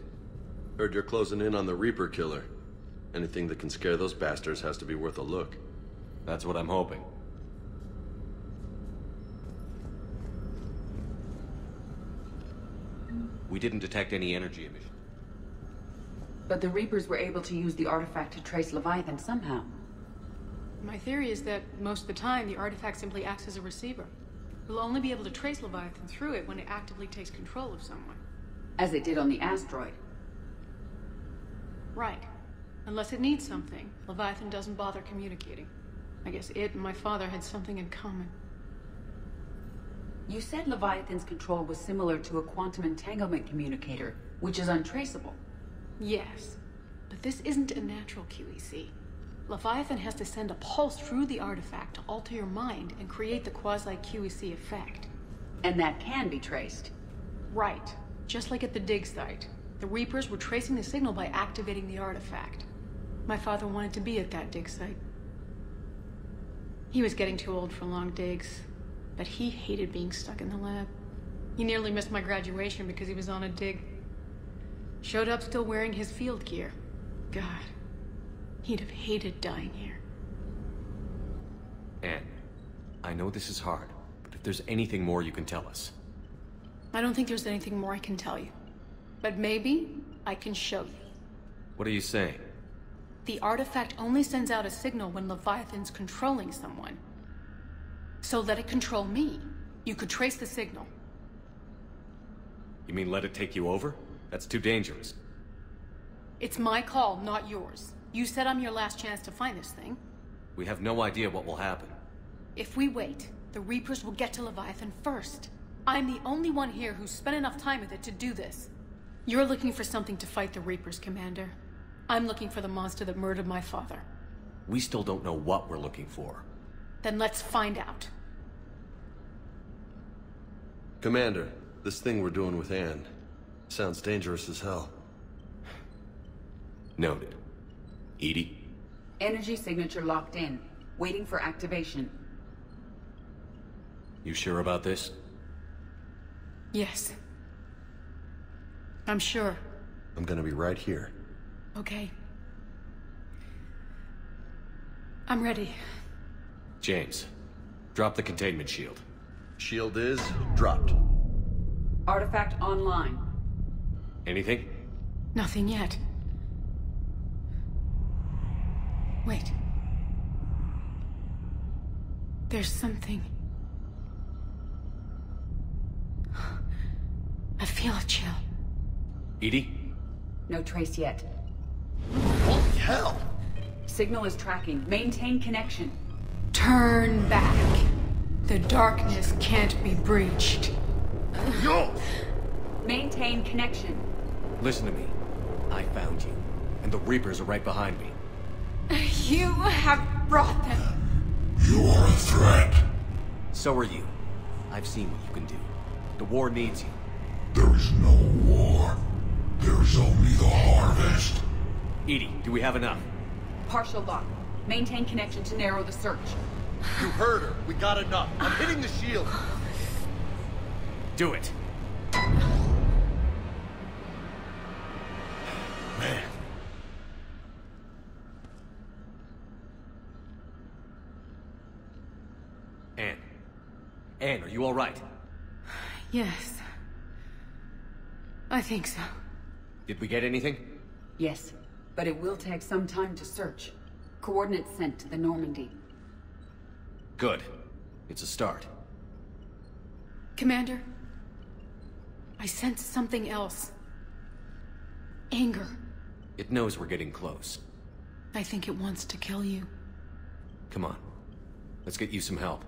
Heard you're closing in on the Reaper killer. Anything that can scare those bastards has to be worth a look. That's what I'm hoping. We didn't detect any energy emission. But the Reapers were able to use the artifact to trace Leviathan somehow. My theory is that most of the time, the artifact simply acts as a receiver. We'll only be able to trace Leviathan through it when it actively takes control of someone. As it did on the asteroid. Right. Unless it needs something, Leviathan doesn't bother communicating. I guess it and my father had something in common. You said Leviathan's control was similar to a quantum entanglement communicator, which is untraceable. Yes. But this isn't a natural QEC. Leviathan has to send a pulse through the artifact to alter your mind and create the quasi-QEC effect. And that can be traced. Right. Just like at the dig site. The Reapers were tracing the signal by activating the artifact. My father wanted to be at that dig site. He was getting too old for long digs, but he hated being stuck in the lab. He nearly missed my graduation because he was on a dig. Showed up still wearing his field gear. God, he'd have hated dying here. Ann, I know this is hard, but if there's anything more you can tell us. I don't think there's anything more I can tell you. But maybe I can show you. What are you saying? The artifact only sends out a signal when Leviathan's controlling someone. So let it control me. You could trace the signal. You mean let it take you over? That's too dangerous. It's my call, not yours. You said I'm your last chance to find this thing. We have no idea what will happen. If we wait, the Reapers will get to Leviathan first. I'm the only one here who's spent enough time with it to do this. You're looking for something to fight the Reapers, Commander. I'm looking for the monster that murdered my father. We still don't know what we're looking for. Then let's find out. Commander, this thing we're doing with Ann sounds dangerous as hell. Noted. EDI? Energy signature locked in. Waiting for activation. You sure about this? Yes. I'm sure. I'm gonna be right here. Okay. I'm ready. James, drop the containment shield. Shield is dropped. Artifact online. Anything? Nothing yet. Wait. There's something. I feel a chill. EDI? No trace yet. Holy hell! Signal is tracking. Maintain connection. Turn back. The darkness can't be breached. Yo! Maintain connection. Listen to me. I found you, and the Reapers are right behind me. You have brought them. You are a threat. So are you. I've seen what you can do. The war needs you. There is no war. There is only the harvest. EDI, do we have enough? Partial lock. Maintain connection to narrow the search. You heard her. We got enough. I'm hitting the shield. Do it. Man. Ann. Ann, are you all right? Yes. I think so. Did we get anything? Yes, but it will take some time to search. Coordinates sent to the Normandy. Good. It's a start. Commander, I sense something else. Anger. It knows we're getting close. I think it wants to kill you. Come on. Let's get you some help.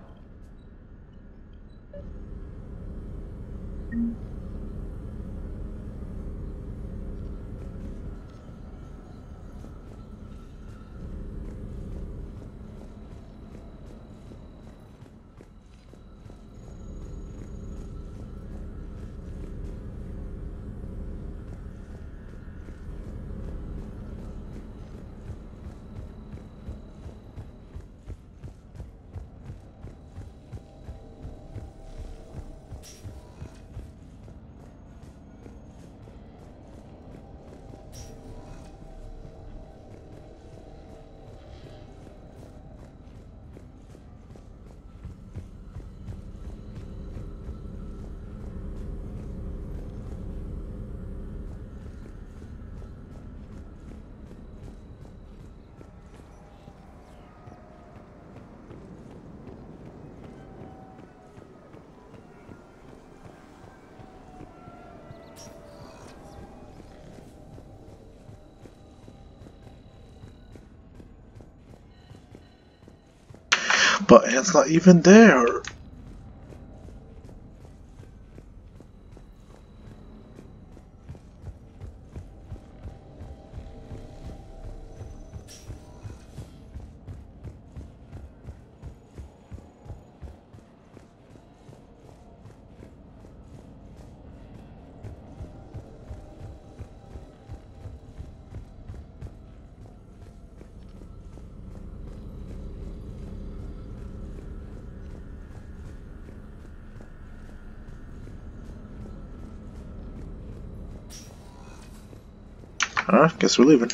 But Ant's not even there. Alright, guess we're leaving.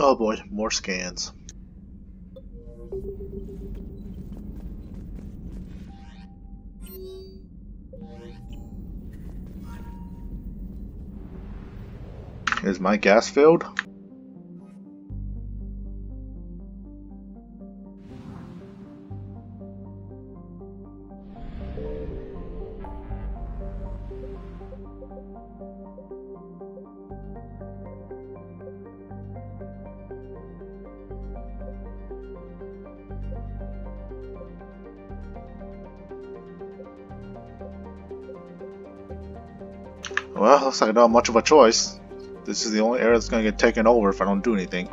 Oh boy, more scans. Is my gas filled? Well, looks like I don't have much of a choice. This is the only area that's gonna get taken over if I don't do anything.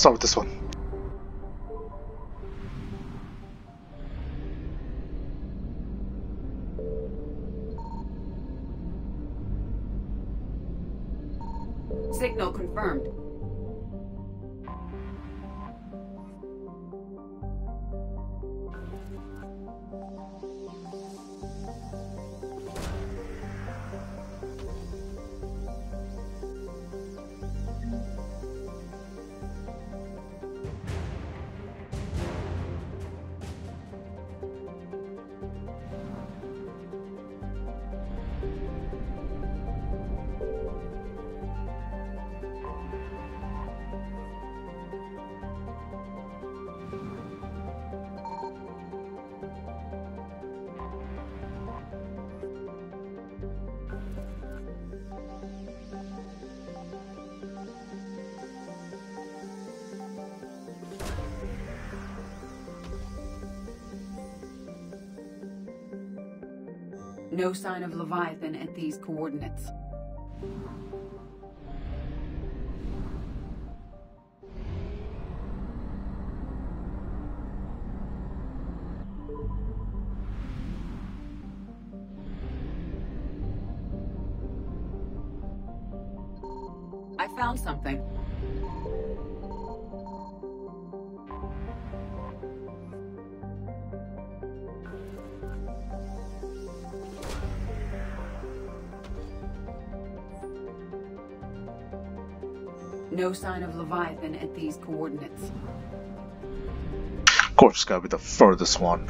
Start with this one. Signal confirmed. No sign of Leviathan at these coordinates. Sign of Leviathan at these coordinates. Of course, it's gotta be the furthest one.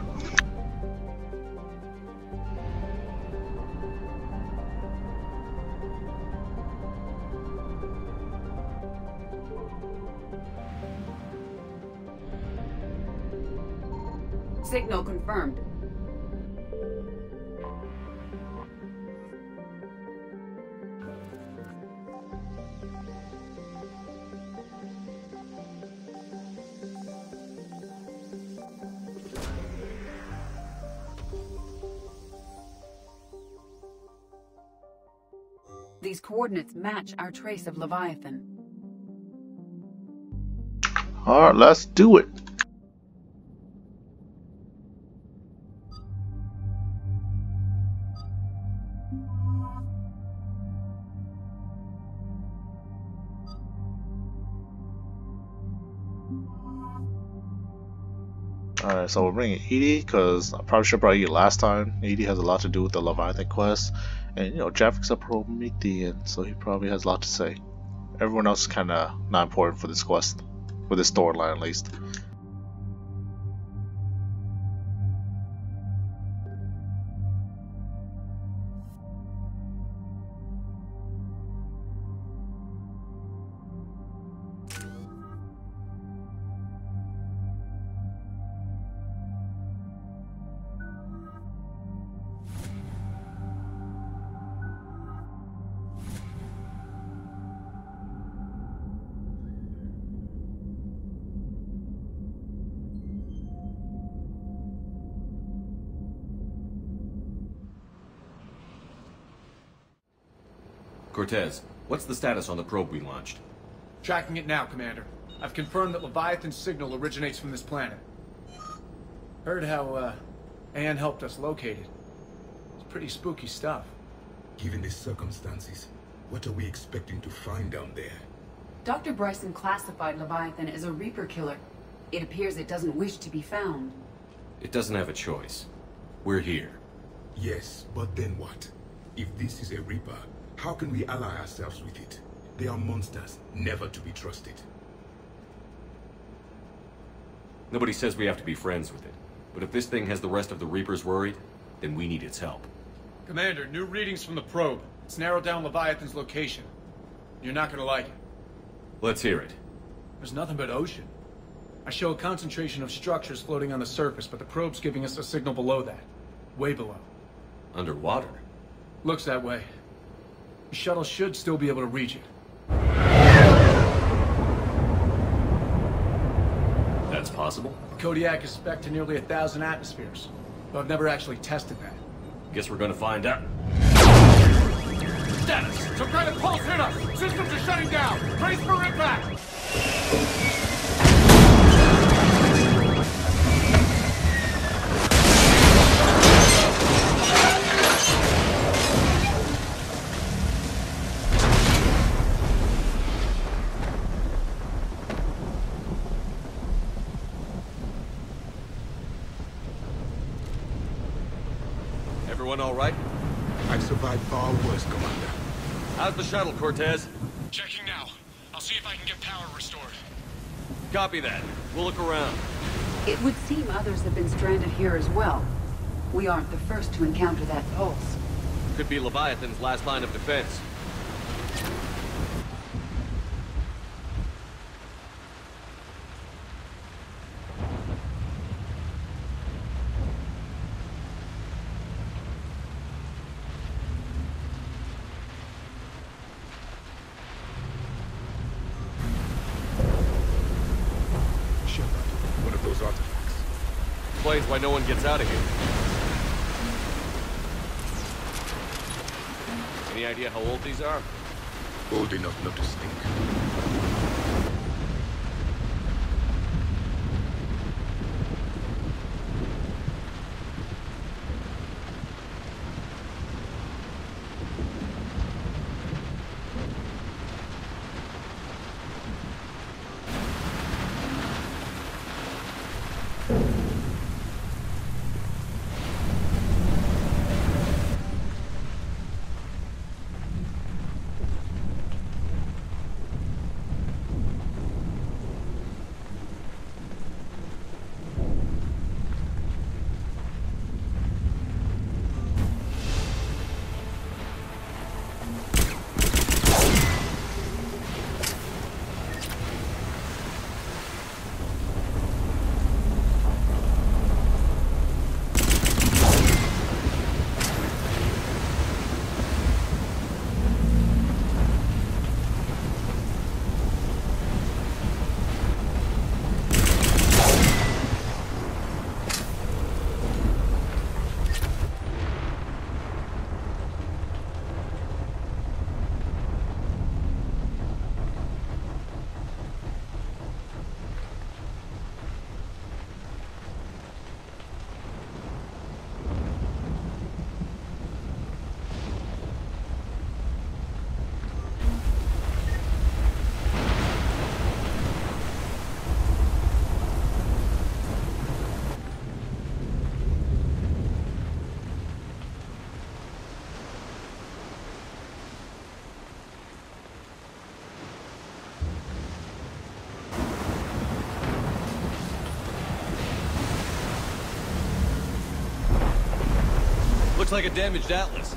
Coordinates match our trace of Leviathan. Alright, let's do it. Alright, so we're bringing EDI because I probably should brought you last time. EDI has a lot to do with the Leviathan quest, and you know, Javik's a Prothean, so he probably has a lot to say. Everyone else is kind of not important for this quest, for this storyline at least. Cortez, what's the status on the probe we launched? Tracking it now, Commander. I've confirmed that Leviathan's signal originates from this planet. Heard how, uh, Ann helped us locate it. It's pretty spooky stuff. Given the circumstances, what are we expecting to find down there? Dr. Bryson classified Leviathan as a Reaper killer. It appears it doesn't wish to be found. It doesn't have a choice. We're here. Yes, but then what? If this is a Reaper, how can we ally ourselves with it? They are monsters, never to be trusted. Nobody says we have to be friends with it. But if this thing has the rest of the Reapers worried, then we need its help. Commander, new readings from the probe. It's narrowed down Leviathan's location. You're not gonna like it. Let's hear it. There's nothing but ocean. I show a concentration of structures floating on the surface, but the probe's giving us a signal below that. Way below. Underwater? Looks that way. The shuttle should still be able to reach it. That's possible? Kodiak is spec to nearly a thousand atmospheres, but I've never actually tested that. Guess we're gonna find out. Status! Some kind of pulse hit us! Systems are shutting down! Brace for impact! Shuttle, Cortez? Checking now. I'll see if I can get power restored. Copy that. We'll look around. It would seem others have been stranded here as well. We aren't the first to encounter that pulse. Could be Leviathan's last line of defense. why no one gets out of here. Any idea how old these are? Old enough not to stink. Looks like a damaged Atlas.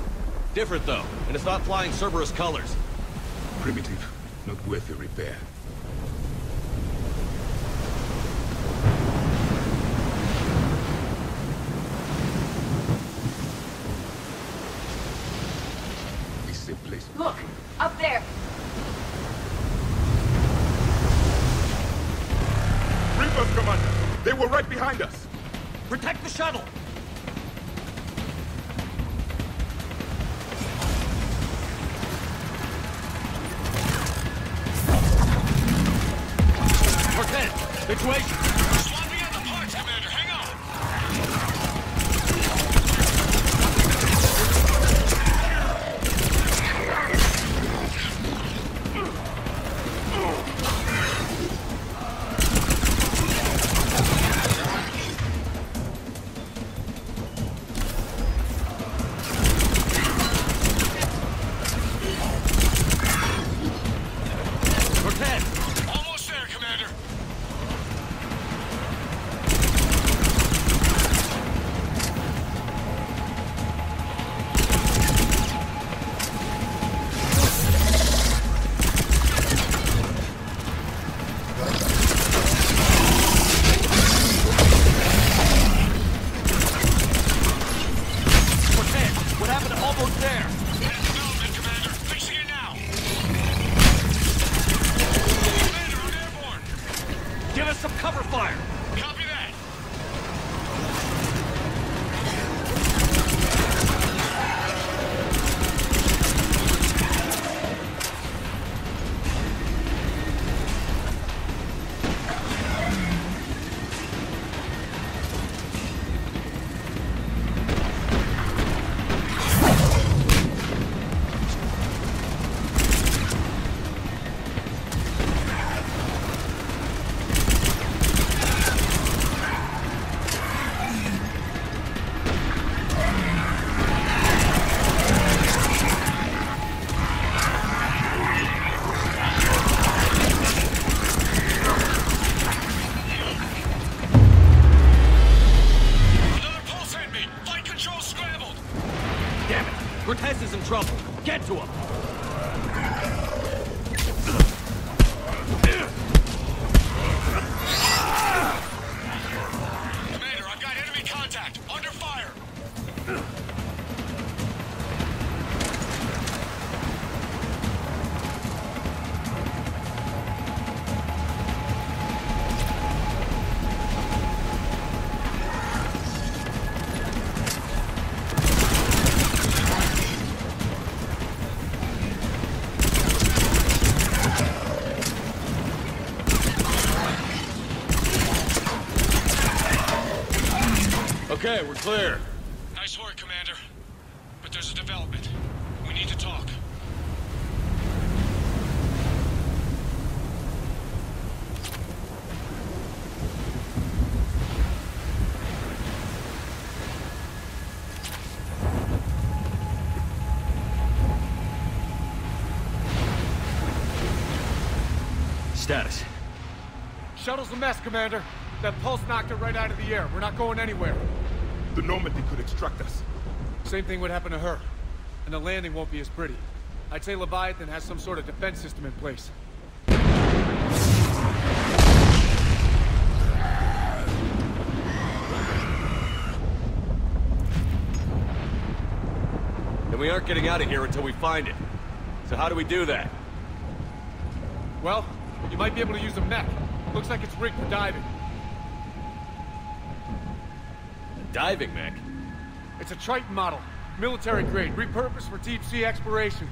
Different, though, and it's not flying Cerberus colors. Primitive. Not worth a repair. Clear. Nice work, Commander. But there's a development. We need to talk. Status. Shuttle's a mess, Commander. That pulse knocked it right out of the air. We're not going anywhere. The Normandy could extract us. Same thing would happen to her. And the landing won't be as pretty. I'd say Leviathan has some sort of defense system in place. And we aren't getting out of here until we find it. So how do we do that? Well, you might be able to use a mech. Looks like it's rigged for diving. Diving mech? It's a Triton model. Military grade, repurposed for deep sea exploration.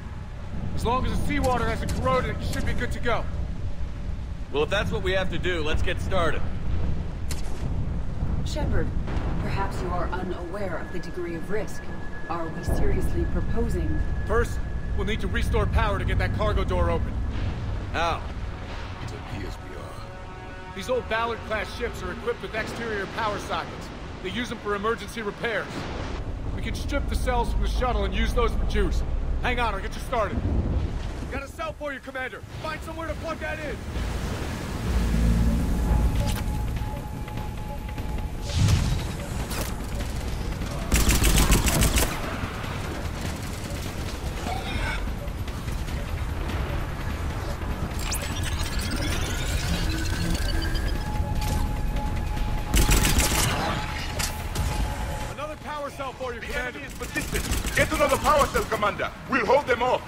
As long as the seawater hasn't corroded, it should be good to go. Well, if that's what we have to do, let's get started. Shepard, perhaps you are unaware of the degree of risk. Are we seriously proposing... First, we'll need to restore power to get that cargo door open. How? It appears we are. These old Ballard-class ships are equipped with exterior power sockets. They use them for emergency repairs. We can strip the cells from the shuttle and use those for juice. Hang on, I'll get you started. Got a cell for you, Commander. Find somewhere to plug that in. The enemy is persistent. Get another power cell, Commander. We'll hold them off.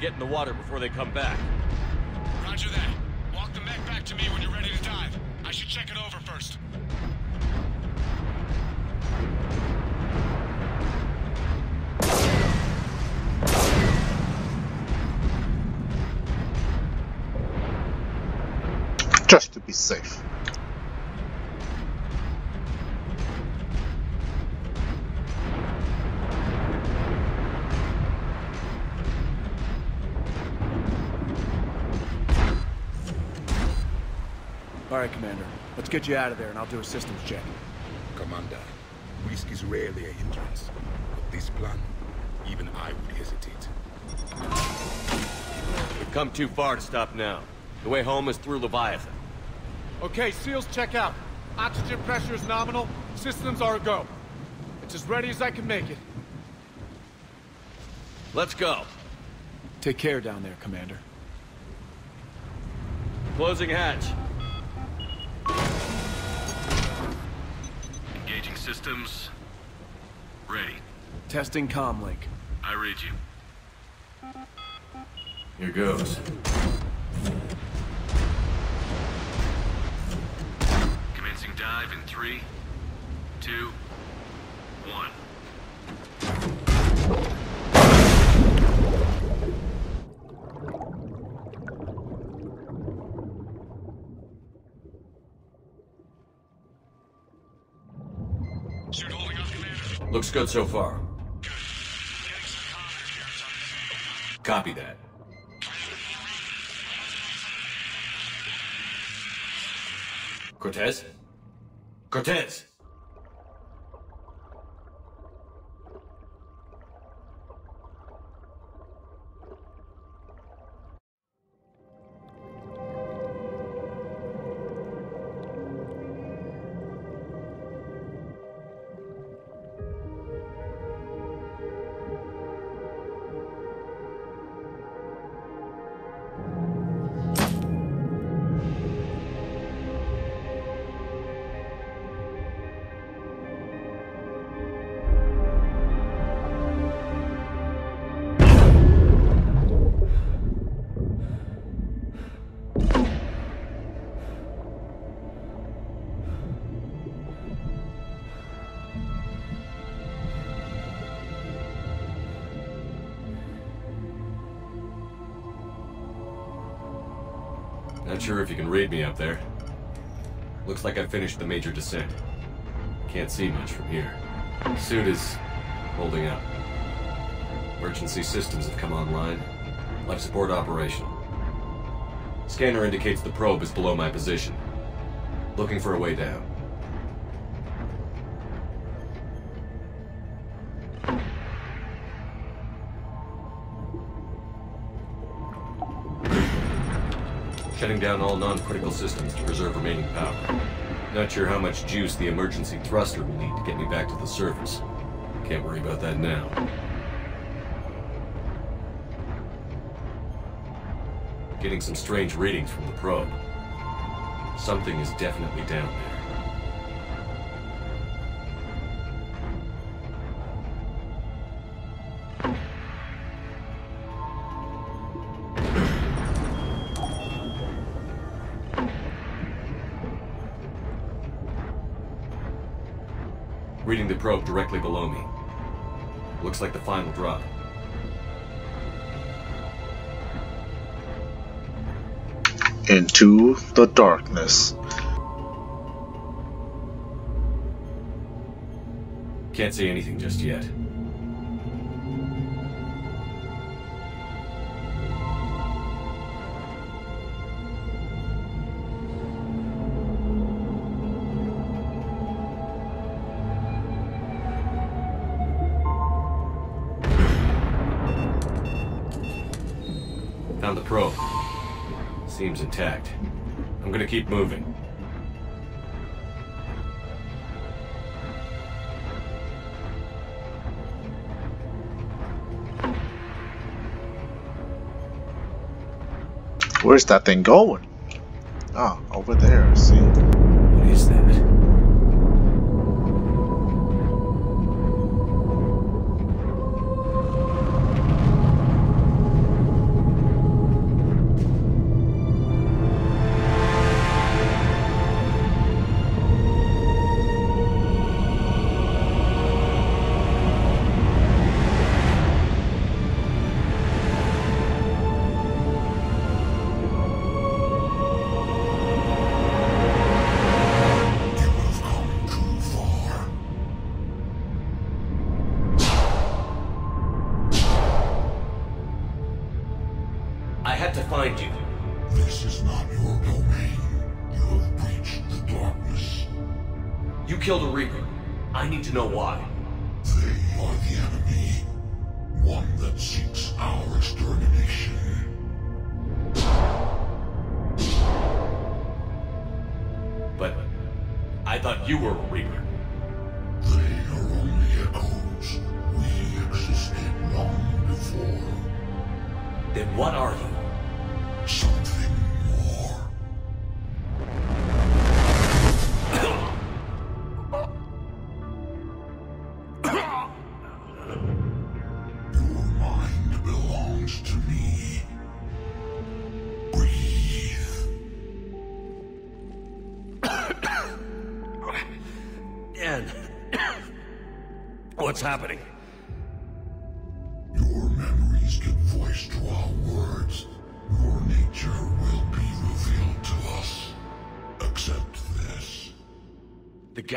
Get in the water before they come back. Let's get you out of there, and I'll do a systems check. Commander, risk is rarely a hindrance. But this plan, even I would hesitate. We've come too far to stop now. The way home is through Leviathan. Okay, seals check out. Oxygen pressure is nominal. Systems are a go. It's as ready as I can make it. Let's go. Take care down there, Commander. Closing hatch. Systems. Ready. Testing comlink. I read you. Here goes. Commencing dive in three, two, one. Looks good so far. Copy that. Cortez? Cortez! Sure if you can read me up there. Looks like I've finished the major descent. Can't see much from here. Suit is holding up. Emergency systems have come online. Life support operational. Scanner indicates the probe is below my position. Looking for a way down. Shutting down all non-critical systems to preserve remaining power. Not sure how much juice the emergency thruster will need to get me back to the surface. Can't worry about that now. Getting some strange readings from the probe. Something is definitely down there. Probe directly below me. Looks like the final drop. Into the darkness. Can't say anything just yet. Keep moving. Where's that thing going? Ah, over there, see.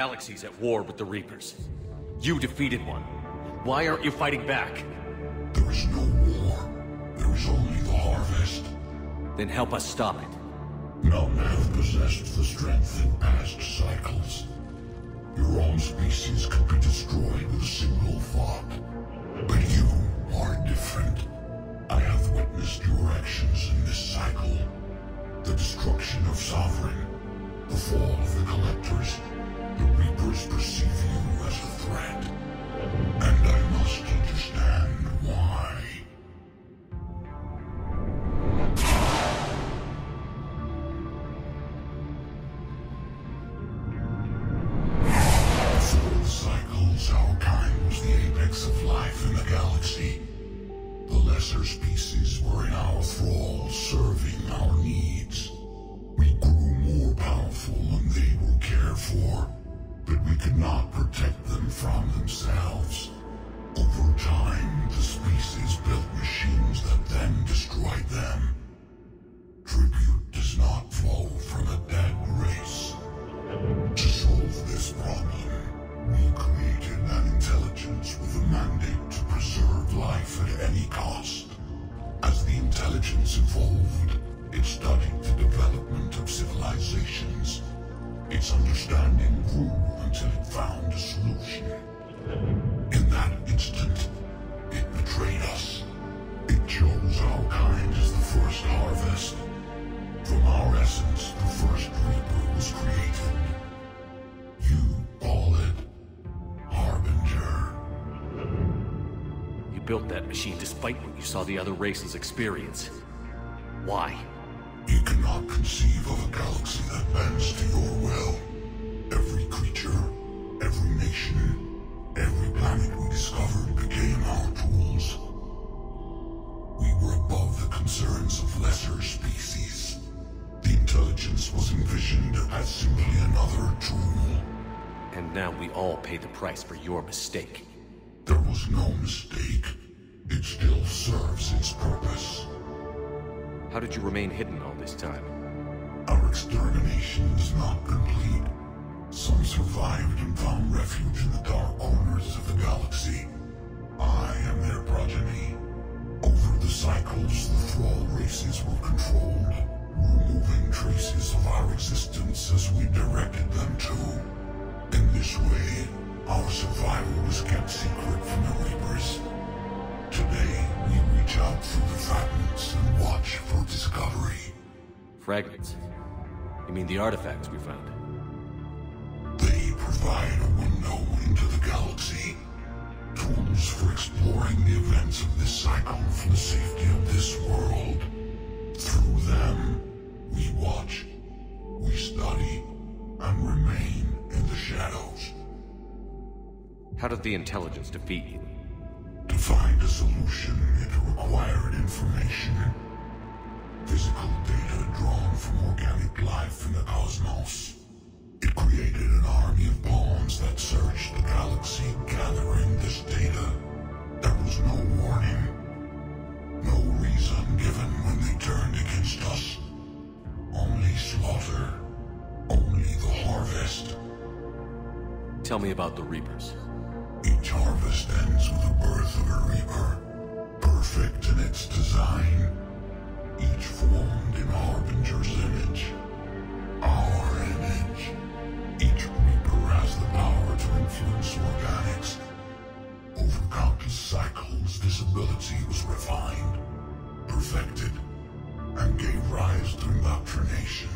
The galaxy's at war with the Reapers. You defeated one. Why aren't you fighting back? There is no war. There is only the harvest. Then help us stop it. None have possessed the strength in past cycles. Your own species could be destroyed with a single thought. But you are different. I have witnessed your actions in this cycle. The destruction of Sovereign, the fall of the Collectors. Reapers perceive you as a threat. And I must understand understanding grew until it found a solution. In that instant, it betrayed us. It chose our kind as the first harvest. From our essence, the first Reaper was created. You call it Harbinger. You built that machine despite what you saw the other races experience. Why? You cannot conceive of a galaxy that bends to your will. Every creature, every nation, every planet we discovered became our tools. We were above the concerns of lesser species. The intelligence was envisioned as simply another tool. And now we all pay the price for your mistake. There was no mistake. It still serves its purpose. How did you remain hidden all this time? Our extermination is not complete. Some survived and found refuge in the dark corners of the galaxy. I am their progeny. Over the cycles, the Thrall races were controlled, removing traces of our existence as we directed them to. In this way, our survival was kept secret from the Reapers. Today, we reach out through the fragments and watch for discovery. Fragments? You mean the artifacts we found? They provide a window into the galaxy. Tools for exploring the events of this cycle for the safety of this world. Through them, we watch, we study, and remain in the shadows. How did the intelligence defeat you? To find a solution, it required information. Physical data drawn from organic life in the cosmos. It created an army of pawns that searched the galaxy gathering this data. There was no warning. No reason given when they turned against us. Only slaughter. Only the harvest. Tell me about the Reapers. Each harvest ends with the birth of a reaper, perfect in its design, each formed in Harbinger's image. Our image. Each reaper has the power to influence organics. Over countless cycles, this ability was refined, perfected, and gave rise to indoctrination.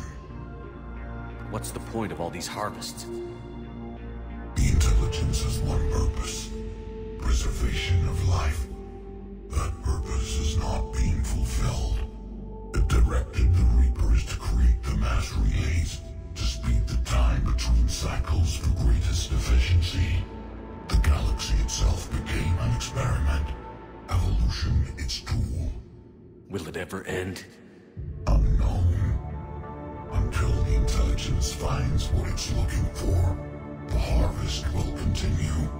What's the point of all these harvests? The intelligence has one purpose. Preservation of life. That purpose is not being fulfilled. It directed the Reapers to create the mass relays to speed the time between cycles for greatest efficiency. The galaxy itself became an experiment. Evolution its tool. Will it ever end? Unknown. Until the intelligence finds what it's looking for, the harvest will continue.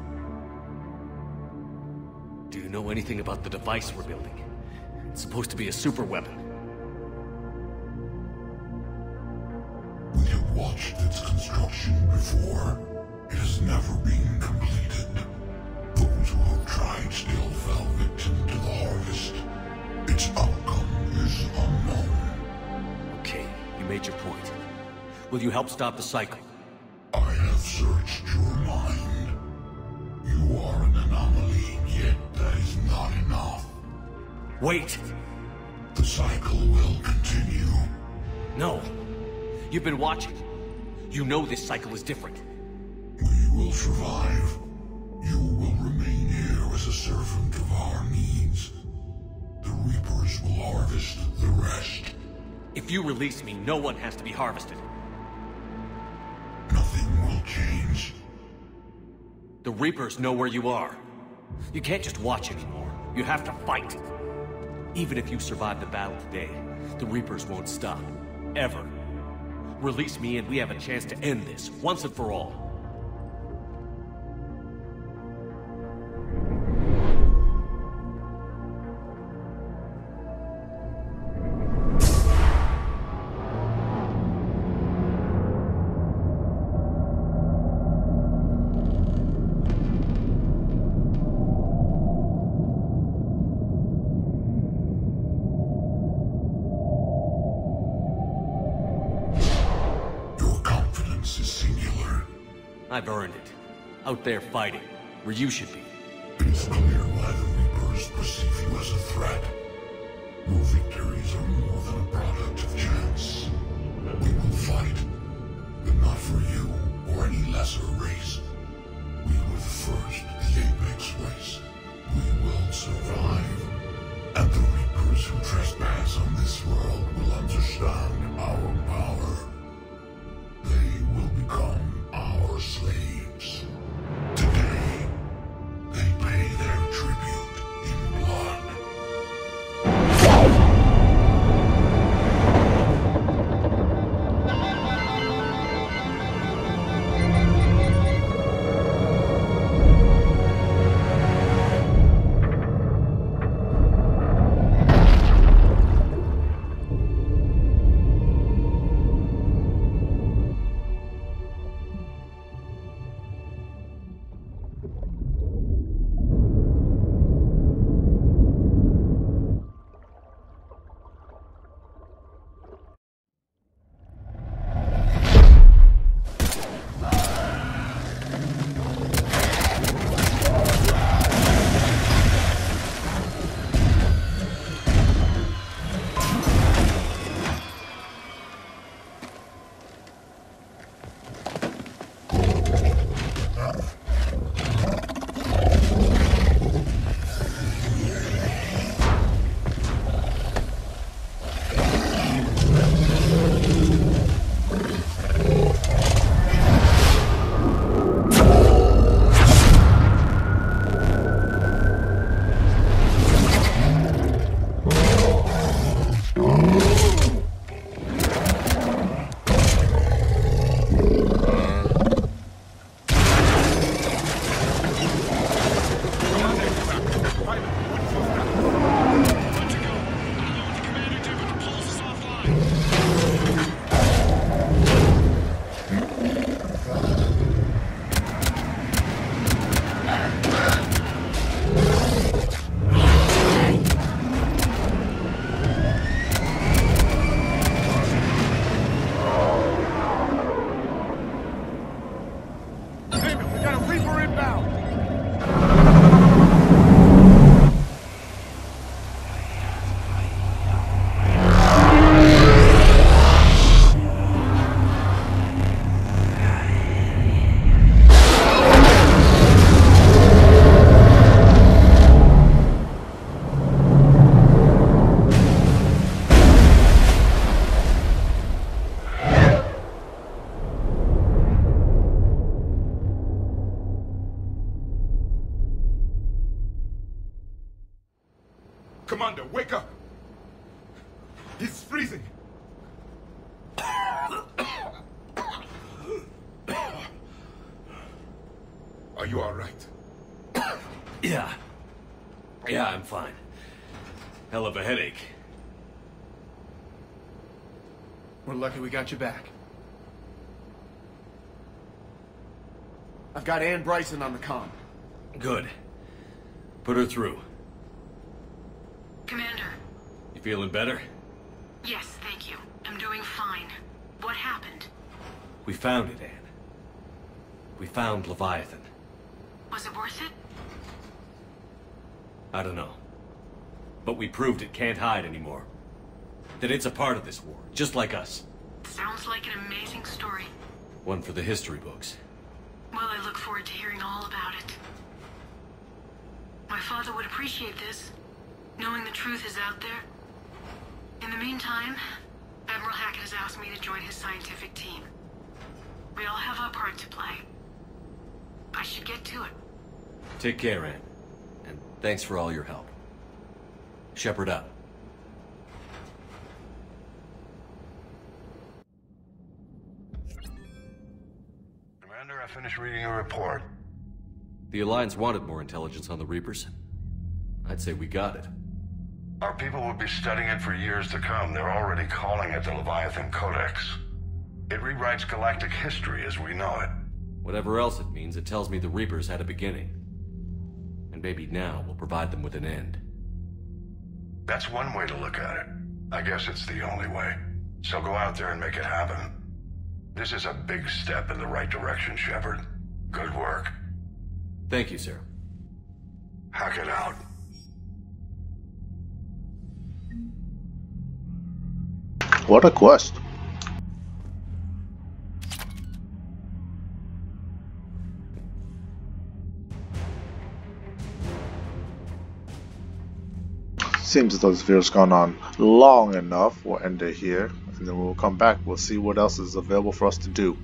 Do you know anything about the device we're building? It's supposed to be a super weapon. Watched its construction before. It has never been completed. Those who have tried still fell victim to the harvest. Its outcome is unknown. Okay, you made your point. Will you help stop the cycle? I have searched your mind. You are an anomaly, yet that is not enough. Wait! The cycle will continue. No. You've been watching. You know this cycle is different. We will survive. You will remain here as a servant of our needs. The Reapers will harvest the rest. If you release me, no one has to be harvested. Nothing will change. The Reapers know where you are. You can't just watch anymore. You have to fight. Even if you survive the battle today, the Reapers won't stop. Ever. Release me and we have a chance to end this, once and for all. There fighting, where you should be. It is clear why the Reapers perceive you as a threat. Your victories are more than a product of chance. We will fight, but not for you or any lesser race. We were the first, the Apex race. We will survive. And the Reapers who trespass on this world will understand our power. They will become our slaves. Lucky we got you back. I've got Ann Bryson on the comm. Good. Put her through. Commander. You feeling better? Yes, thank you. I'm doing fine. What happened? We found it, Ann. We found Leviathan. Was it worth it? I don't know. But we proved it can't hide anymore. That it's a part of this war, just like us. Sounds like an amazing story. One for the history books. Well, I look forward to hearing all about it. My father would appreciate this, knowing the truth is out there. In the meantime, Admiral Hackett has asked me to join his scientific team. We all have our part to play. I should get to it. Take care, Ann. And thanks for all your help. Shepard up. I finished reading your report. The Alliance wanted more intelligence on the Reapers. I'd say we got it. Our people will be studying it for years to come. They're already calling it the Leviathan Codex. It rewrites galactic history as we know it. Whatever else it means, it tells me the Reapers had a beginning. And maybe now we'll provide them with an end. That's one way to look at it. I guess it's the only way. So go out there and make it happen. This is a big step in the right direction, Shepard. Good work. Thank you, sir. Hackett out. What a quest. Seems as though this video's gone on long enough. We'll end it here, and then we'll come back. We'll see what else is available for us to do.